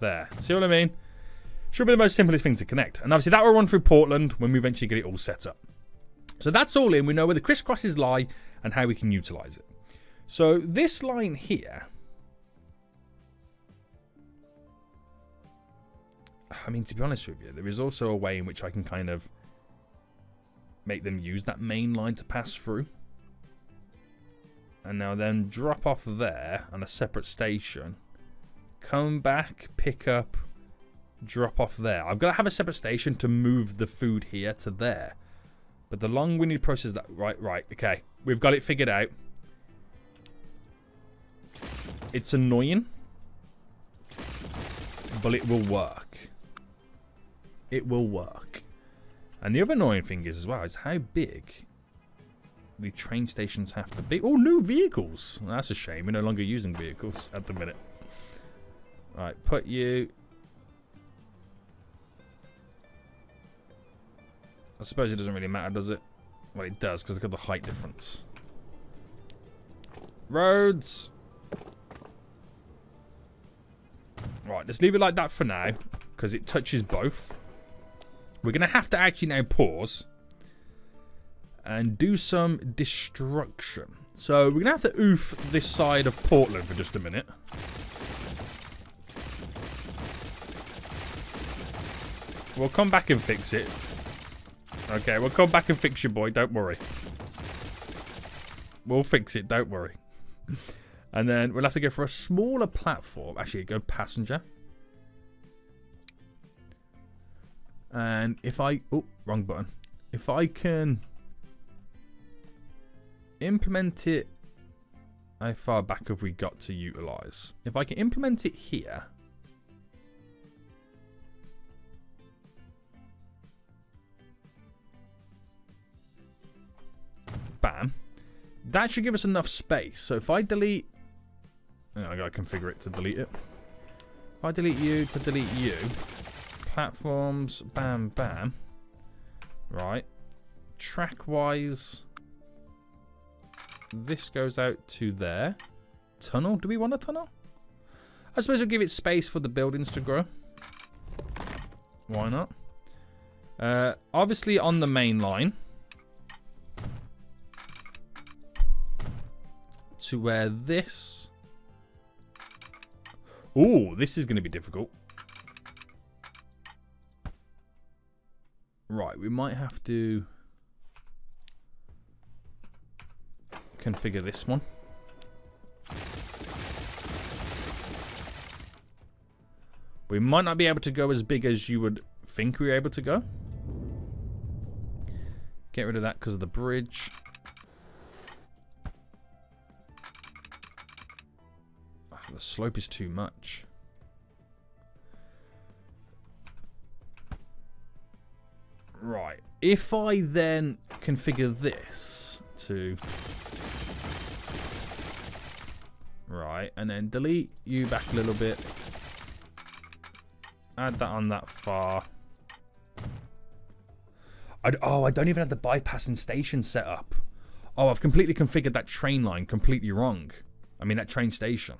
There. See what I mean? Should be the most simplest thing to connect. And obviously that will run through Portland when we eventually get it all set up. So that's all in. We know where the crisscrosses lie and how we can utilize it. So this line here I mean, to be honest with you, there is also a way in which I can kind of make them use that main line to pass through. And now then drop off there on a separate station. Come back, pick up, drop off there. I've got to have a separate station to move the food here to there. But the long-winded process that... Right, right, okay. We've got it figured out. It's annoying. But it will work it will work. And the other annoying thing is as well is how big the train stations have to be. Oh, new vehicles. That's a shame. We're no longer using vehicles at the minute. Right, put you... I suppose it doesn't really matter, does it? Well, it does, because look at the height difference. Roads. Right, let's leave it like that for now, because it touches both. We're going to have to actually now pause and do some destruction. So we're going to have to oof this side of Portland for just a minute. We'll come back and fix it. Okay, we'll come back and fix your boy, don't worry. We'll fix it, don't worry. and then we'll have to go for a smaller platform. Actually, go passenger. And if I... Oh, wrong button. If I can implement it... How far back have we got to utilize? If I can implement it here... Bam. That should give us enough space. So if I delete... Oh, I gotta configure it to delete it. If I delete you to delete you platforms. Bam, bam. Right. Track-wise, this goes out to there. Tunnel? Do we want a tunnel? I suppose we'll give it space for the buildings to grow. Why not? Uh, obviously on the main line. To where this... Oh, this is going to be difficult. Right, we might have to configure this one. We might not be able to go as big as you would think we were able to go. Get rid of that because of the bridge. Ah, the slope is too much. Right. If I then configure this to... Right, and then delete you back a little bit. Add that on that far. I'd, oh, I don't even have the bypassing station set up. Oh, I've completely configured that train line completely wrong. I mean, that train station.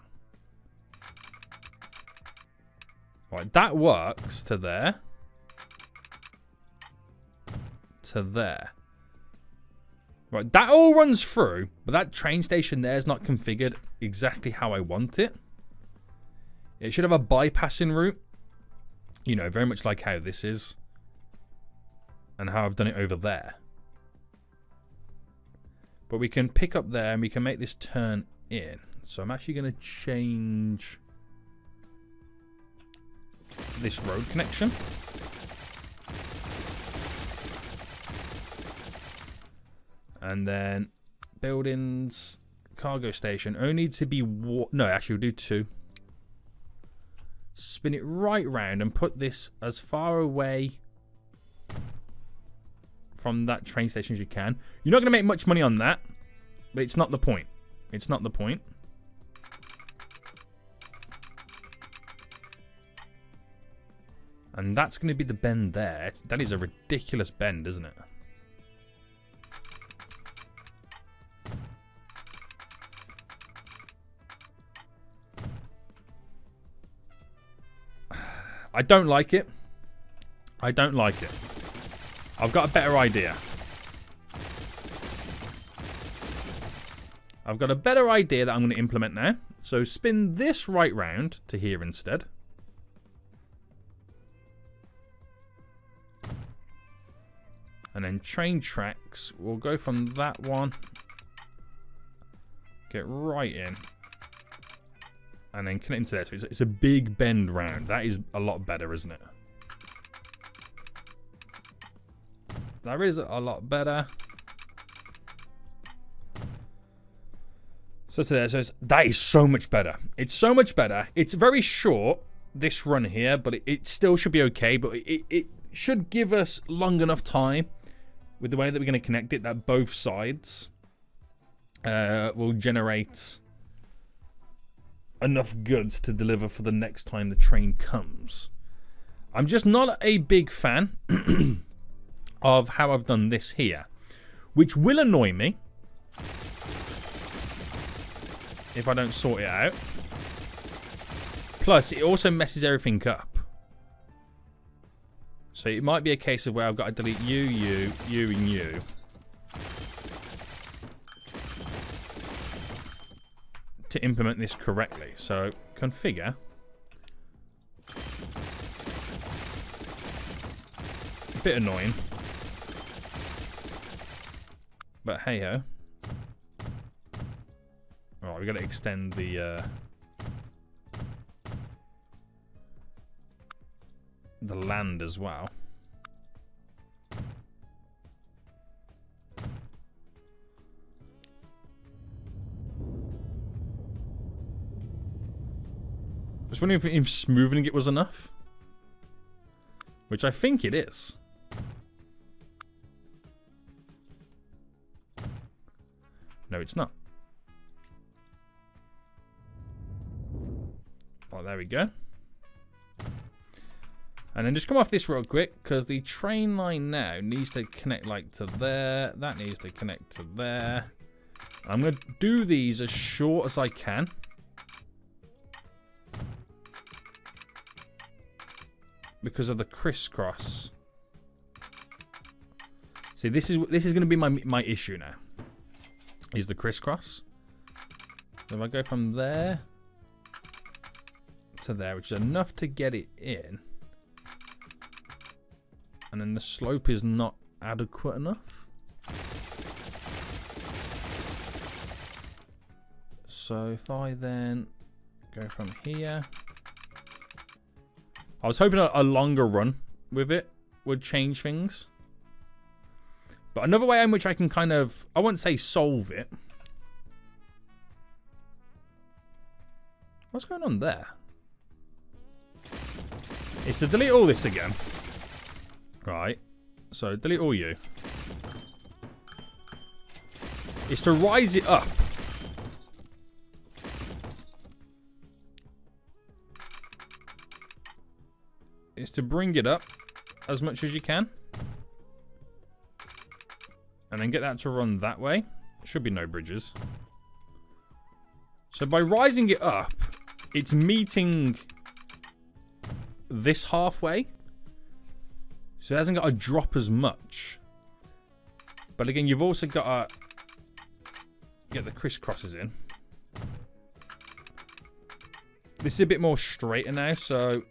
Right, that works to there. To there. Right, that all runs through, but that train station there is not configured exactly how I want it. It should have a bypassing route. You know, very much like how this is. And how I've done it over there. But we can pick up there and we can make this turn in. So I'm actually going to change this road connection. And then buildings, cargo station. Only to be. No, actually, we'll do two. Spin it right round and put this as far away from that train station as you can. You're not going to make much money on that, but it's not the point. It's not the point. And that's going to be the bend there. That is a ridiculous bend, isn't it? I don't like it. I don't like it. I've got a better idea. I've got a better idea that I'm going to implement now. So spin this right round to here instead. And then train tracks, we'll go from that one. Get right in. And then connect into there. So it's, it's a big bend round. That is a lot better, isn't it? That is a lot better. So there, so that is so much better. It's so much better. It's very short, this run here, but it, it still should be okay. But it, it should give us long enough time with the way that we're going to connect it that both sides uh, will generate enough goods to deliver for the next time the train comes. I'm just not a big fan of how I've done this here, which will annoy me if I don't sort it out. Plus, it also messes everything up. So it might be a case of where I've got to delete you, you, you, and you. To implement this correctly. So, configure. A bit annoying. But hey ho. Alright, we got to extend the... Uh, the land as well. Was wondering if, if smoothing it was enough. Which I think it is. No, it's not. Oh, there we go. And then just come off this real quick, because the train line now needs to connect like to there. That needs to connect to there. I'm going to do these as short as I can. Because of the crisscross. See, this is this is going to be my my issue now. Is the crisscross. So if I go from there to there, which is enough to get it in. And then the slope is not adequate enough. So if I then go from here. I was hoping a, a longer run with it would change things. But another way in which I can kind of, I won't say solve it. What's going on there? It's to delete all this again. Right. So delete all you. It's to rise it up. It's to bring it up as much as you can. And then get that to run that way. Should be no bridges. So by rising it up, it's meeting this halfway. So it hasn't got to drop as much. But again, you've also got to get the crisscrosses in. This is a bit more straighter now, so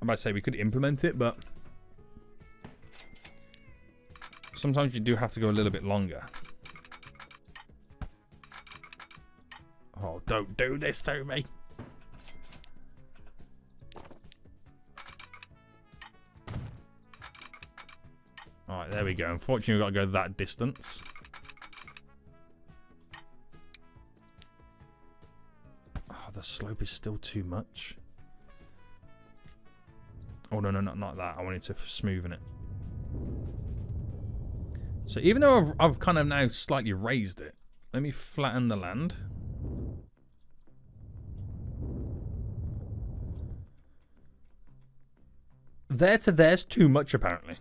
I might say we could implement it, but sometimes you do have to go a little bit longer. Oh, don't do this to me. Alright, there we go. Unfortunately, we've got to go that distance. Oh, the slope is still too much. Oh, no, no, not, that. I wanted to smoothen it. So even though I've, I've kind of now slightly raised it, let me flatten the land. There to there's too much, apparently.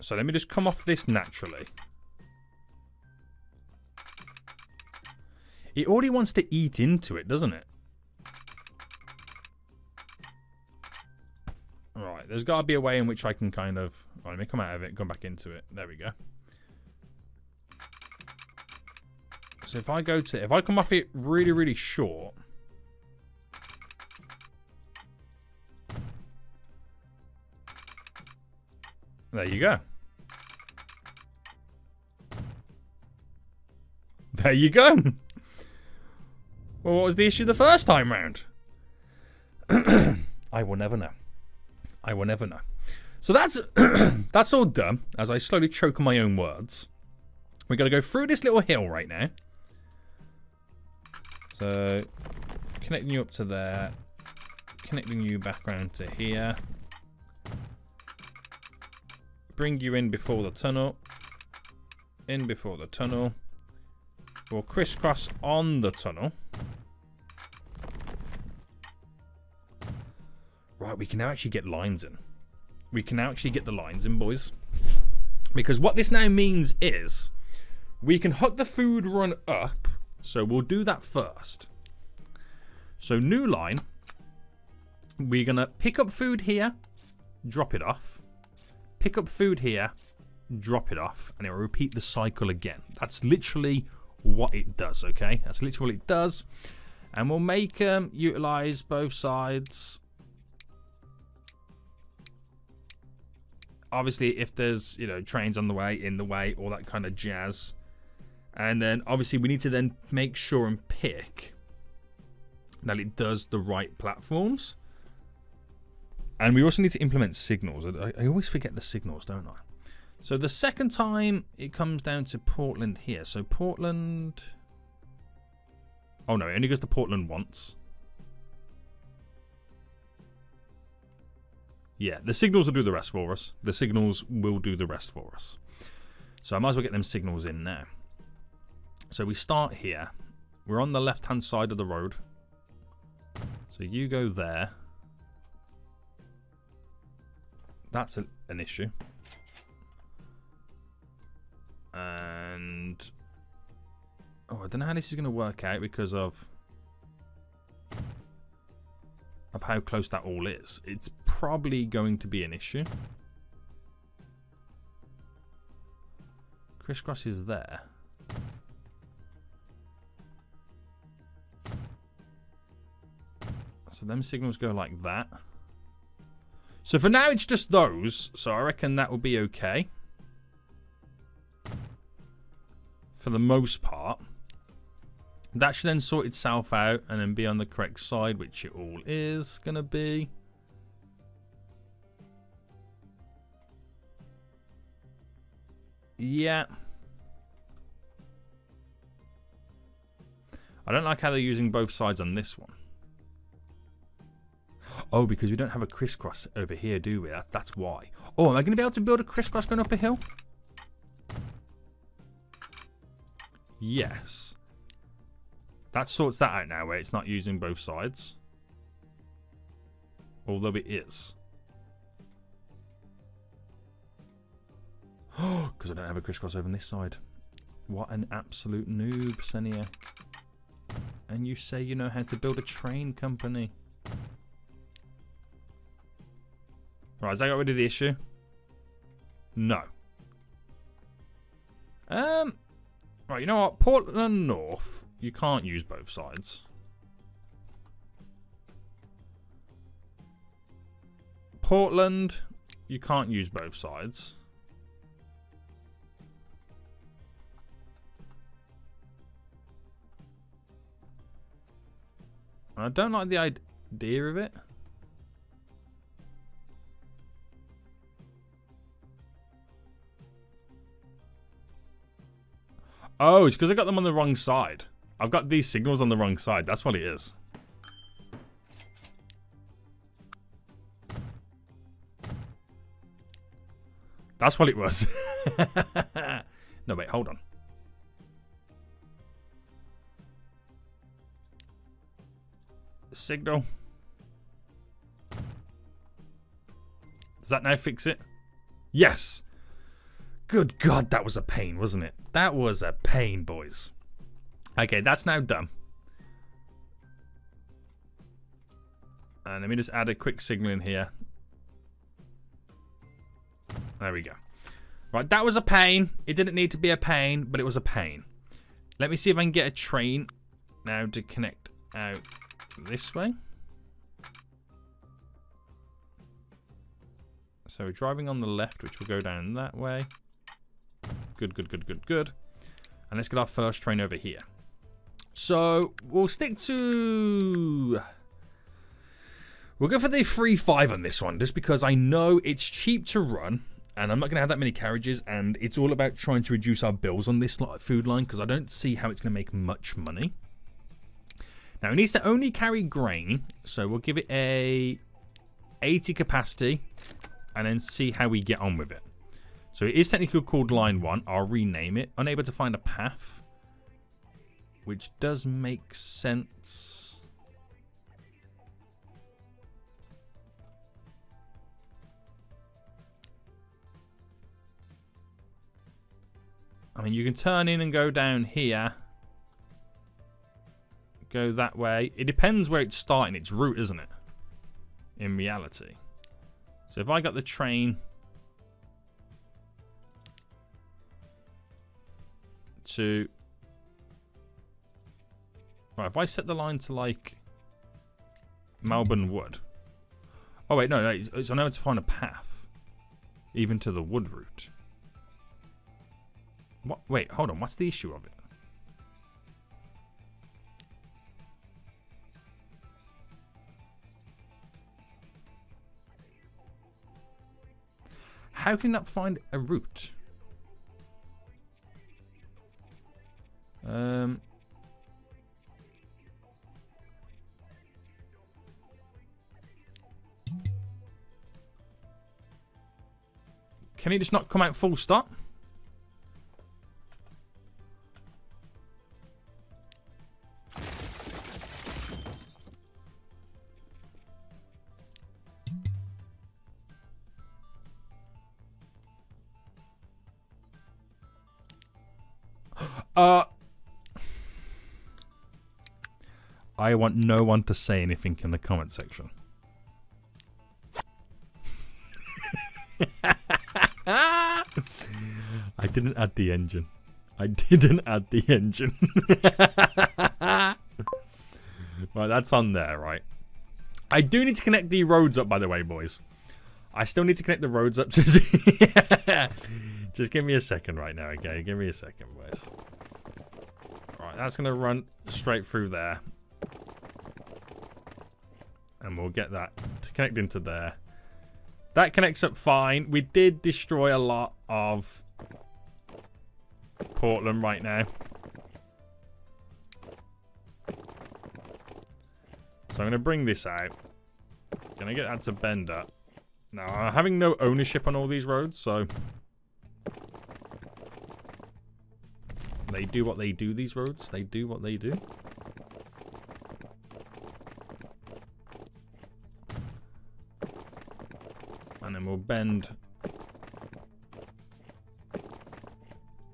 So let me just come off this naturally. It already wants to eat into it, doesn't it? Alright, there's got to be a way in which I can kind of... Let me come out of it, come back into it. There we go. So if I go to... If I come off it really, really short... There you go. There you go. Well, what was the issue the first time round? I will never know. I will never know. So that's that's all done. As I slowly choke on my own words, we're gonna go through this little hill right now. So connecting you up to there, connecting you back around to here. Bring you in before the tunnel. In before the tunnel. We'll crisscross on the tunnel. Right, we can now actually get lines in. We can now actually get the lines in, boys. Because what this now means is we can hook the food run up. So we'll do that first. So new line. We're going to pick up food here, drop it off. Pick up food here, drop it off. And it will repeat the cycle again. That's literally what it does, okay? That's literally what it does. And we'll make them um, utilize both sides. Obviously if there's you know trains on the way in the way all that kind of jazz. And then obviously we need to then make sure and pick that it does the right platforms. And we also need to implement signals. I, I always forget the signals don't I so the second time it comes down to Portland here so Portland oh no it only goes to Portland once Yeah, the signals will do the rest for us. The signals will do the rest for us. So I might as well get them signals in now. So we start here. We're on the left-hand side of the road. So you go there. That's an issue. And... Oh, I don't know how this is going to work out because of of how close that all is. It's probably going to be an issue. Crisscross is there. So them signals go like that. So for now it's just those. So I reckon that will be okay. For the most part. That should then sort itself out and then be on the correct side, which it all is going to be. Yeah. I don't like how they're using both sides on this one. Oh, because we don't have a crisscross over here, do we? That, that's why. Oh, am I going to be able to build a crisscross going up a hill? Yes. That sorts that out now, where it's not using both sides. Although it is. Because I don't have a crisscross over on this side. What an absolute noob, Seniac. And you say you know how to build a train company. Right, has that got rid of the issue? No. Um, right, you know what? Portland North, you can't use both sides. Portland, you can't use both sides. I don't like the idea of it. Oh, it's because I got them on the wrong side. I've got these signals on the wrong side. That's what it is. That's what it was. no, wait, hold on. Signal. Does that now fix it? Yes. Good God, that was a pain, wasn't it? That was a pain, boys. Okay, that's now done. And let me just add a quick signal in here. There we go. Right, that was a pain. It didn't need to be a pain, but it was a pain. Let me see if I can get a train now to connect out this way. So we're driving on the left, which will go down that way. Good, good, good, good, good. And let's get our first train over here. So we'll stick to... We'll go for the 3-5 on this one, just because I know it's cheap to run, and I'm not going to have that many carriages, and it's all about trying to reduce our bills on this food line, because I don't see how it's going to make much money. Now, it needs to only carry grain, so we'll give it a 80 capacity, and then see how we get on with it. So it is technically called line 1. I'll rename it. Unable to find a path. Which does make sense. I mean, you can turn in and go down here. Go that way. It depends where it's starting its route, isn't it? In reality. So if I got the train to... Right, if I set the line to like Melbourne Wood. Oh wait, no, no, it's, it's unable to find a path. Even to the wood route. What? Wait, hold on. What's the issue of it? How can that find a route? Um, can it just not come out full stop? Uh, I want no one to say anything in the comment section. I didn't add the engine. I didn't add the engine. right, that's on there, right? I do need to connect the roads up, by the way, boys. I still need to connect the roads up to... Just give me a second right now, okay? Give me a second, boys. Right, that's going to run straight through there and we'll get that to connect into there. That connects up fine. We did destroy a lot of Portland right now. So I'm going to bring this out. Can I get that to Bender? Now, I'm having no ownership on all these roads, so... They do what they do, these roads. They do what they do. We'll bend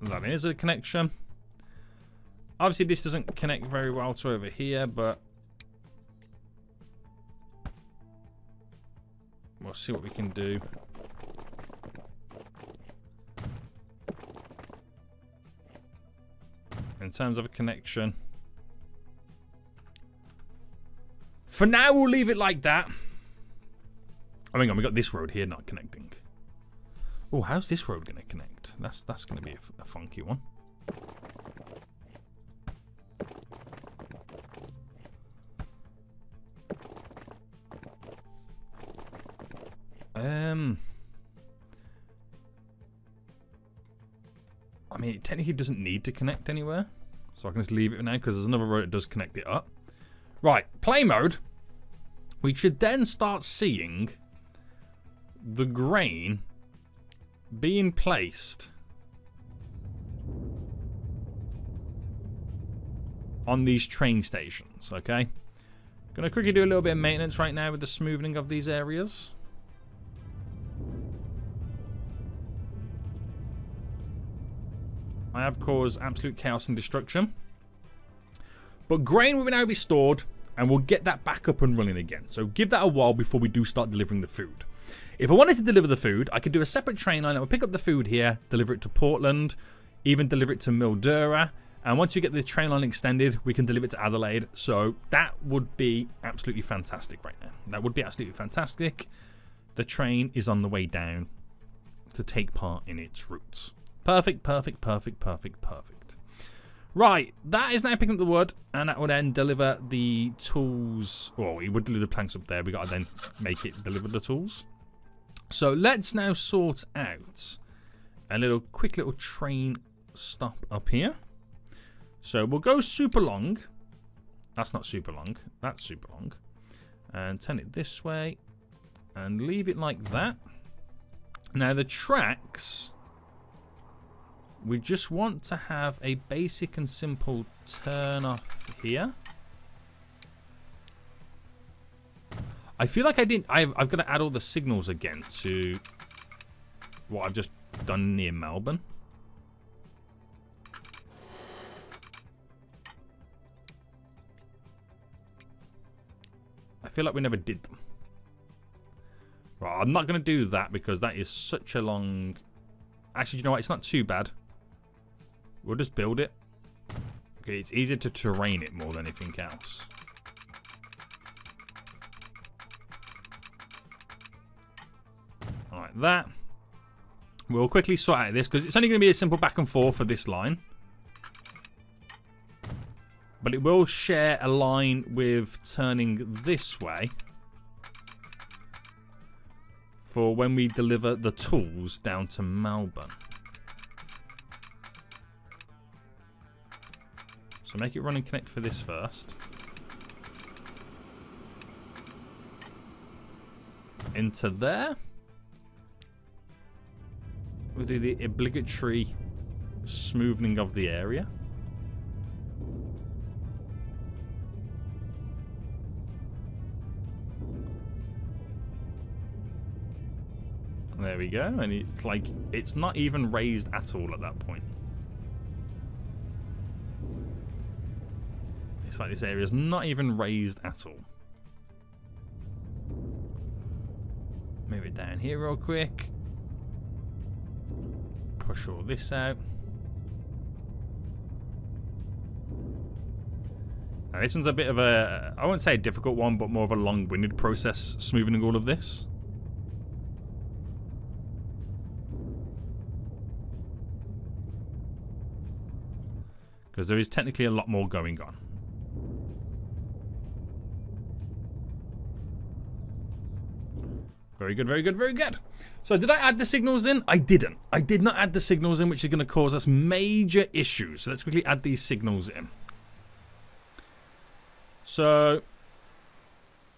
that is a connection. Obviously, this doesn't connect very well to over here, but we'll see what we can do. In terms of a connection. For now, we'll leave it like that. Oh, hang on, we got this road here not connecting. Oh, how's this road going to connect? That's that's going to be a, a funky one. Um, I mean, it technically doesn't need to connect anywhere, so I can just leave it now because there's another road that does connect it up. Right, play mode. We should then start seeing the grain being placed on these train stations, okay? Gonna quickly do a little bit of maintenance right now with the smoothing of these areas. I have caused absolute chaos and destruction. But grain will now be stored and we'll get that back up and running again. So give that a while before we do start delivering the food. If I wanted to deliver the food, I could do a separate train line. I would pick up the food here, deliver it to Portland, even deliver it to Mildura. And once we get the train line extended, we can deliver it to Adelaide. So that would be absolutely fantastic right now. That would be absolutely fantastic. The train is on the way down to take part in its routes. Perfect, perfect, perfect, perfect, perfect. Right, that is now picking up the wood, and that would then deliver the tools. Well, we would deliver the planks up there. we got to then make it deliver the tools. So let's now sort out a little quick little train stop up here. So we'll go super long. That's not super long. That's super long. And turn it this way. And leave it like that. Now the tracks... We just want to have a basic and simple turn off here. I feel like I didn't... I've, I've got to add all the signals again to what I've just done near Melbourne. I feel like we never did them. Right, I'm not going to do that because that is such a long... Actually, you know what? It's not too bad. We'll just build it. Okay, it's easier to terrain it more than anything else. That. We'll quickly sort out this because it's only going to be a simple back and forth for this line. But it will share a line with turning this way for when we deliver the tools down to Melbourne. So make it run and connect for this first. Into there. We'll do the obligatory smoothing of the area. There we go, and it's like, it's not even raised at all at that point. It's like this area is not even raised at all. Move it down here real quick push all this out. Now this one's a bit of a, I won't say a difficult one, but more of a long-winded process smoothing all of this. Because there is technically a lot more going on. Very good, very good, very good. So did I add the signals in? I didn't. I did not add the signals in, which is going to cause us major issues. So let's quickly add these signals in. So,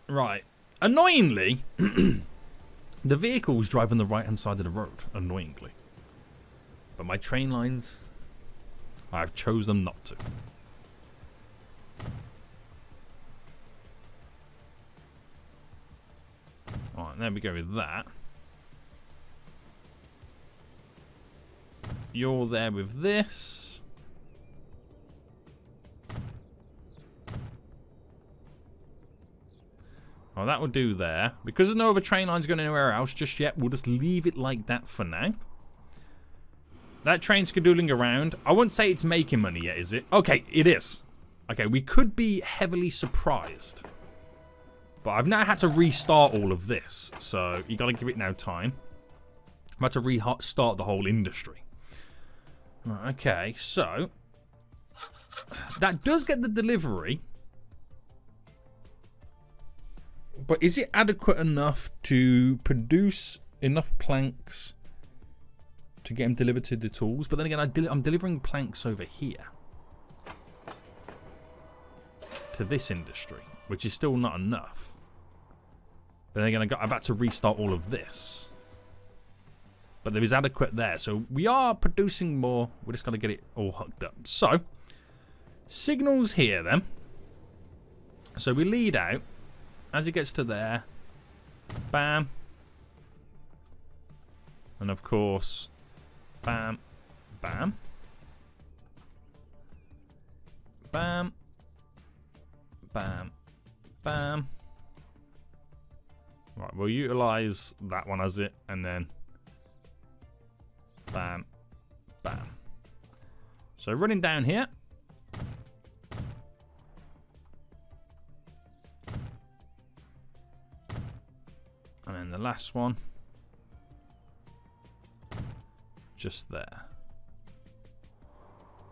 right. Annoyingly, the vehicles drive on the right-hand side of the road, annoyingly. But my train lines, I've chosen not to. Alright, there we go with that. You're there with this. Oh, that will do there. Because there's no other train lines going anywhere else just yet, we'll just leave it like that for now. That train's skadoodling around. I wouldn't say it's making money yet, is it? Okay, it is. Okay, we could be heavily surprised. But I've now had to restart all of this. So you got to give it now time. I've had to restart the whole industry. Okay, so that does get the delivery. But is it adequate enough to produce enough planks to get them delivered to the tools? But then again, I am delivering planks over here to this industry, which is still not enough. Then again, I got, I've had to restart all of this. But there is adequate there. So we are producing more. We're just going to get it all hooked up. So, signals here then. So we lead out. As it gets to there. Bam. And of course, bam, bam. Bam. Bam. Bam. Right, we'll utilize that one as it, and then bam, bam. So running down here. And then the last one. Just there.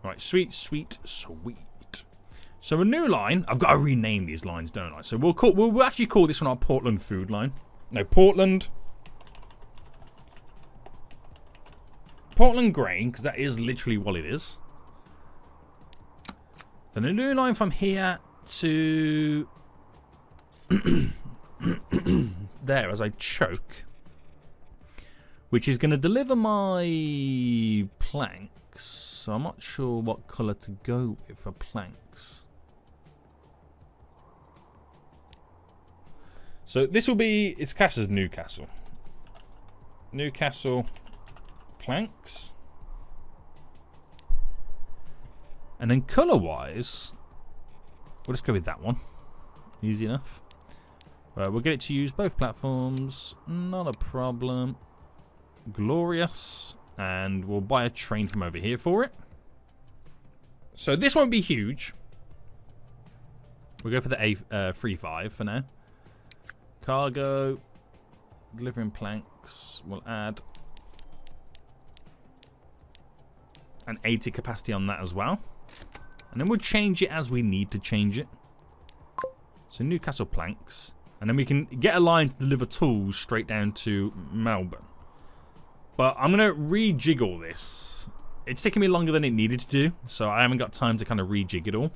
Right, sweet, sweet, sweet. So a new line. I've got to rename these lines, don't I? So we'll call. We'll, we'll actually call this one our Portland food line. No, Portland. Portland grain, because that is literally what it is. Then a new line from here to there as I choke, which is going to deliver my planks. So I'm not sure what colour to go with for planks. So this will be, it's cast as Newcastle. Newcastle planks. And then colour-wise, we'll just go with that one. Easy enough. Uh, we'll get it to use both platforms. Not a problem. Glorious. And we'll buy a train from over here for it. So this won't be huge. We'll go for the A35 uh, for now. Cargo. Delivering planks. We'll add an 80 capacity on that as well. And then we'll change it as we need to change it. So Newcastle planks. And then we can get a line to deliver tools straight down to Melbourne. But I'm going to rejiggle this. It's taking me longer than it needed to do. So I haven't got time to kind of rejig it all.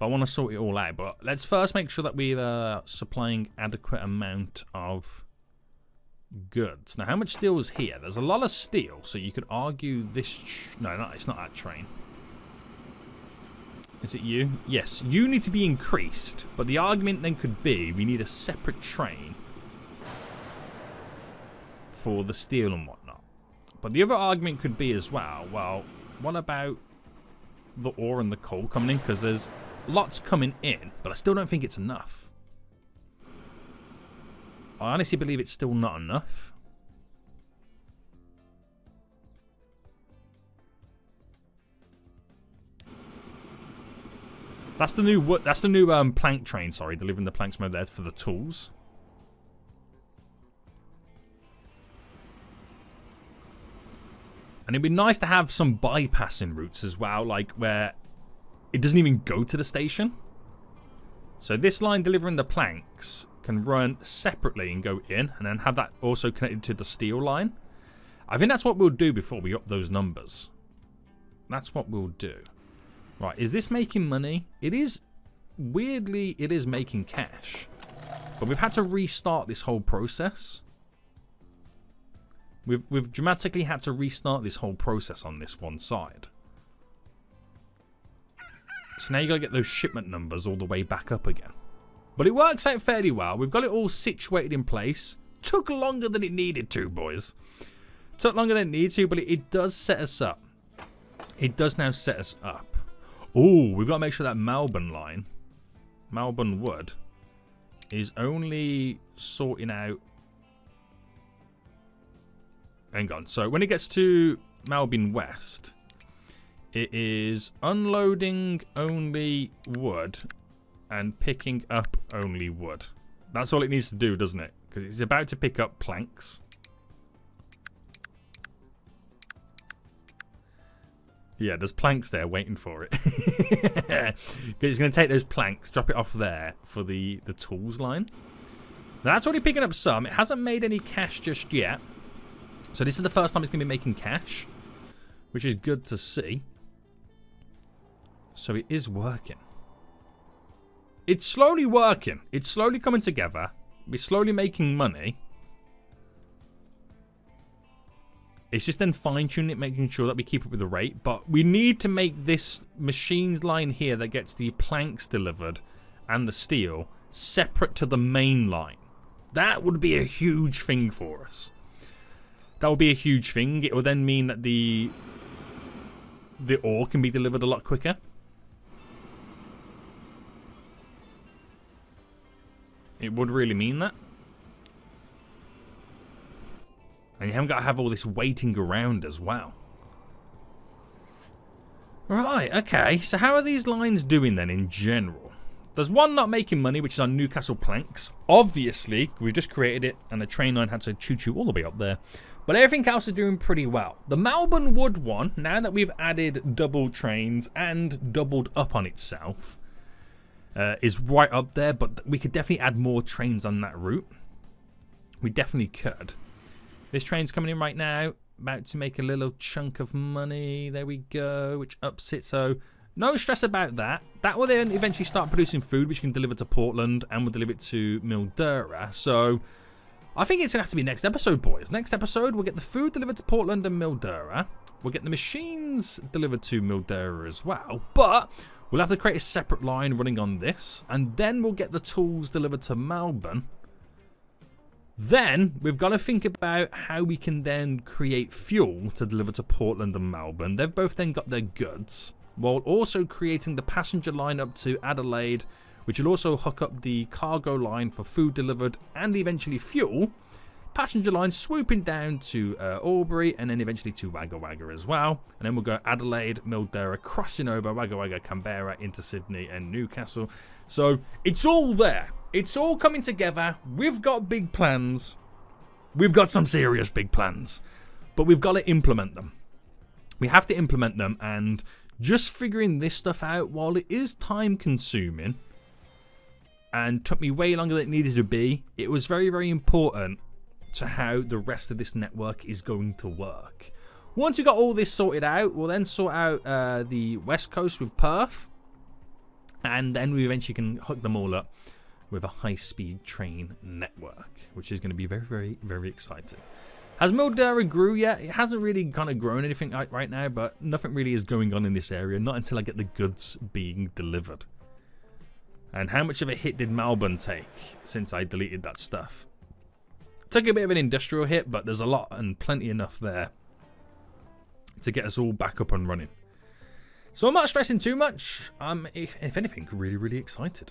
But I want to sort it all out. But let's first make sure that we're uh, supplying adequate amount of goods. Now, how much steel is here? There's a lot of steel, so you could argue this... no, no, it's not that train. Is it you? Yes, you need to be increased. But the argument then could be we need a separate train for the steel and whatnot. But the other argument could be as well, well, what about the ore and the coal coming in? Because there's lots coming in, but I still don't think it's enough. I honestly believe it's still not enough. That's the new that's the new um, plank train, sorry, delivering the planks mode there for the tools. And it'd be nice to have some bypassing routes as well, like where it doesn't even go to the station. So this line delivering the planks can run separately and go in and then have that also connected to the steel line. I think that's what we'll do before we up those numbers. That's what we'll do. Right, is this making money? It is, weirdly, it is making cash. But we've had to restart this whole process. We've, we've dramatically had to restart this whole process on this one side. So now you got to get those shipment numbers all the way back up again. But it works out fairly well. We've got it all situated in place. Took longer than it needed to, boys. Took longer than it needed to, but it, it does set us up. It does now set us up. Oh, we've got to make sure that Melbourne line, Melbourne Wood, is only sorting out... Hang on. So when it gets to Melbourne West, it is unloading only wood and picking up only wood. That's all it needs to do, doesn't it? Because it's about to pick up planks. Yeah, there's planks there waiting for it. it's going to take those planks, drop it off there for the, the tools line. That's already picking up some. It hasn't made any cash just yet. So this is the first time it's going to be making cash, which is good to see. So it is working. It's slowly working. It's slowly coming together. We're slowly making money. It's just then fine-tuning it, making sure that we keep up with the rate. But we need to make this machines line here that gets the planks delivered and the steel separate to the main line. That would be a huge thing for us. That would be a huge thing. It would then mean that the the ore can be delivered a lot quicker. It would really mean that. And you haven't got to have all this waiting around as well. Right, okay. So how are these lines doing then in general? There's one not making money, which is on Newcastle Planks. Obviously, we've just created it, and the train line had to choo-choo all the way up there. But everything else is doing pretty well. The Melbourne Wood one, now that we've added double trains and doubled up on itself, uh, is right up there, but we could definitely add more trains on that route. We definitely could. This train's coming in right now, about to make a little chunk of money. There we go, which ups it. So no stress about that. That will then eventually start producing food, which can deliver to Portland and will deliver it to Mildura. So I think it's going to have to be next episode, boys. Next episode, we'll get the food delivered to Portland and Mildura. We'll get the machines delivered to Mildura as well. But We'll have to create a separate line running on this, and then we'll get the tools delivered to Melbourne. Then we've got to think about how we can then create fuel to deliver to Portland and Melbourne. They've both then got their goods, while also creating the passenger line up to Adelaide, which will also hook up the cargo line for food delivered and eventually fuel passenger line swooping down to uh, Albury and then eventually to Wagga Wagga as well. And then we'll go Adelaide, Mildura, crossing over Wagga Wagga, Canberra into Sydney and Newcastle. So it's all there. It's all coming together. We've got big plans. We've got some serious big plans. But we've got to implement them. We have to implement them and just figuring this stuff out, while it is time consuming and took me way longer than it needed to be, it was very, very important to how the rest of this network is going to work. Once we got all this sorted out, we'll then sort out uh, the west coast with Perth, and then we eventually can hook them all up with a high-speed train network, which is going to be very, very, very exciting. Has Mildura grew yet? It hasn't really kind of grown anything right now, but nothing really is going on in this area, not until I get the goods being delivered. And how much of a hit did Melbourne take since I deleted that stuff? Took a bit of an industrial hit, but there's a lot and plenty enough there to get us all back up and running. So I'm not stressing too much. I'm, if, if anything, really, really excited.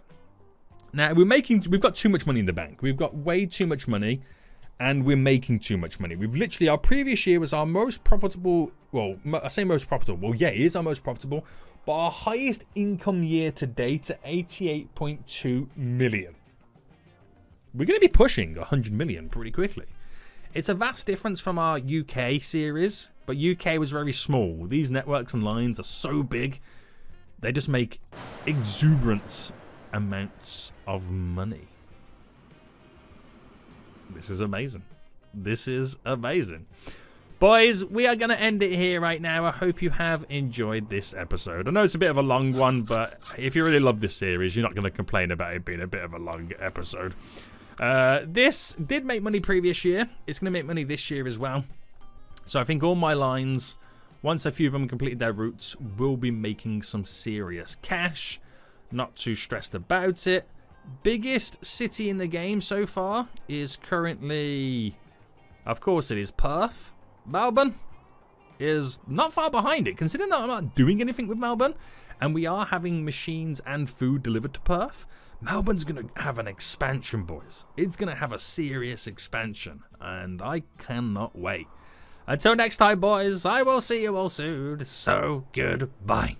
Now we're making, we've got too much money in the bank. We've got way too much money, and we're making too much money. We've literally, our previous year was our most profitable. Well, I say most profitable. Well, yeah, it is our most profitable, but our highest income year to date at 88.2 million we're going to be pushing 100 million pretty quickly. It's a vast difference from our UK series, but UK was very small. These networks and lines are so big, they just make exuberant amounts of money. This is amazing. This is amazing. Boys, we are going to end it here right now. I hope you have enjoyed this episode. I know it's a bit of a long one, but if you really love this series, you're not going to complain about it being a bit of a long episode. Uh, this did make money previous year. It's going to make money this year as well. So I think all my lines, once a few of them completed their routes, will be making some serious cash. Not too stressed about it. Biggest city in the game so far is currently, of course, it is Perth. Melbourne is not far behind it, considering that I'm not doing anything with Melbourne, and we are having machines and food delivered to Perth. Melbourne's going to have an expansion, boys. It's going to have a serious expansion, and I cannot wait. Until next time, boys, I will see you all soon, so goodbye.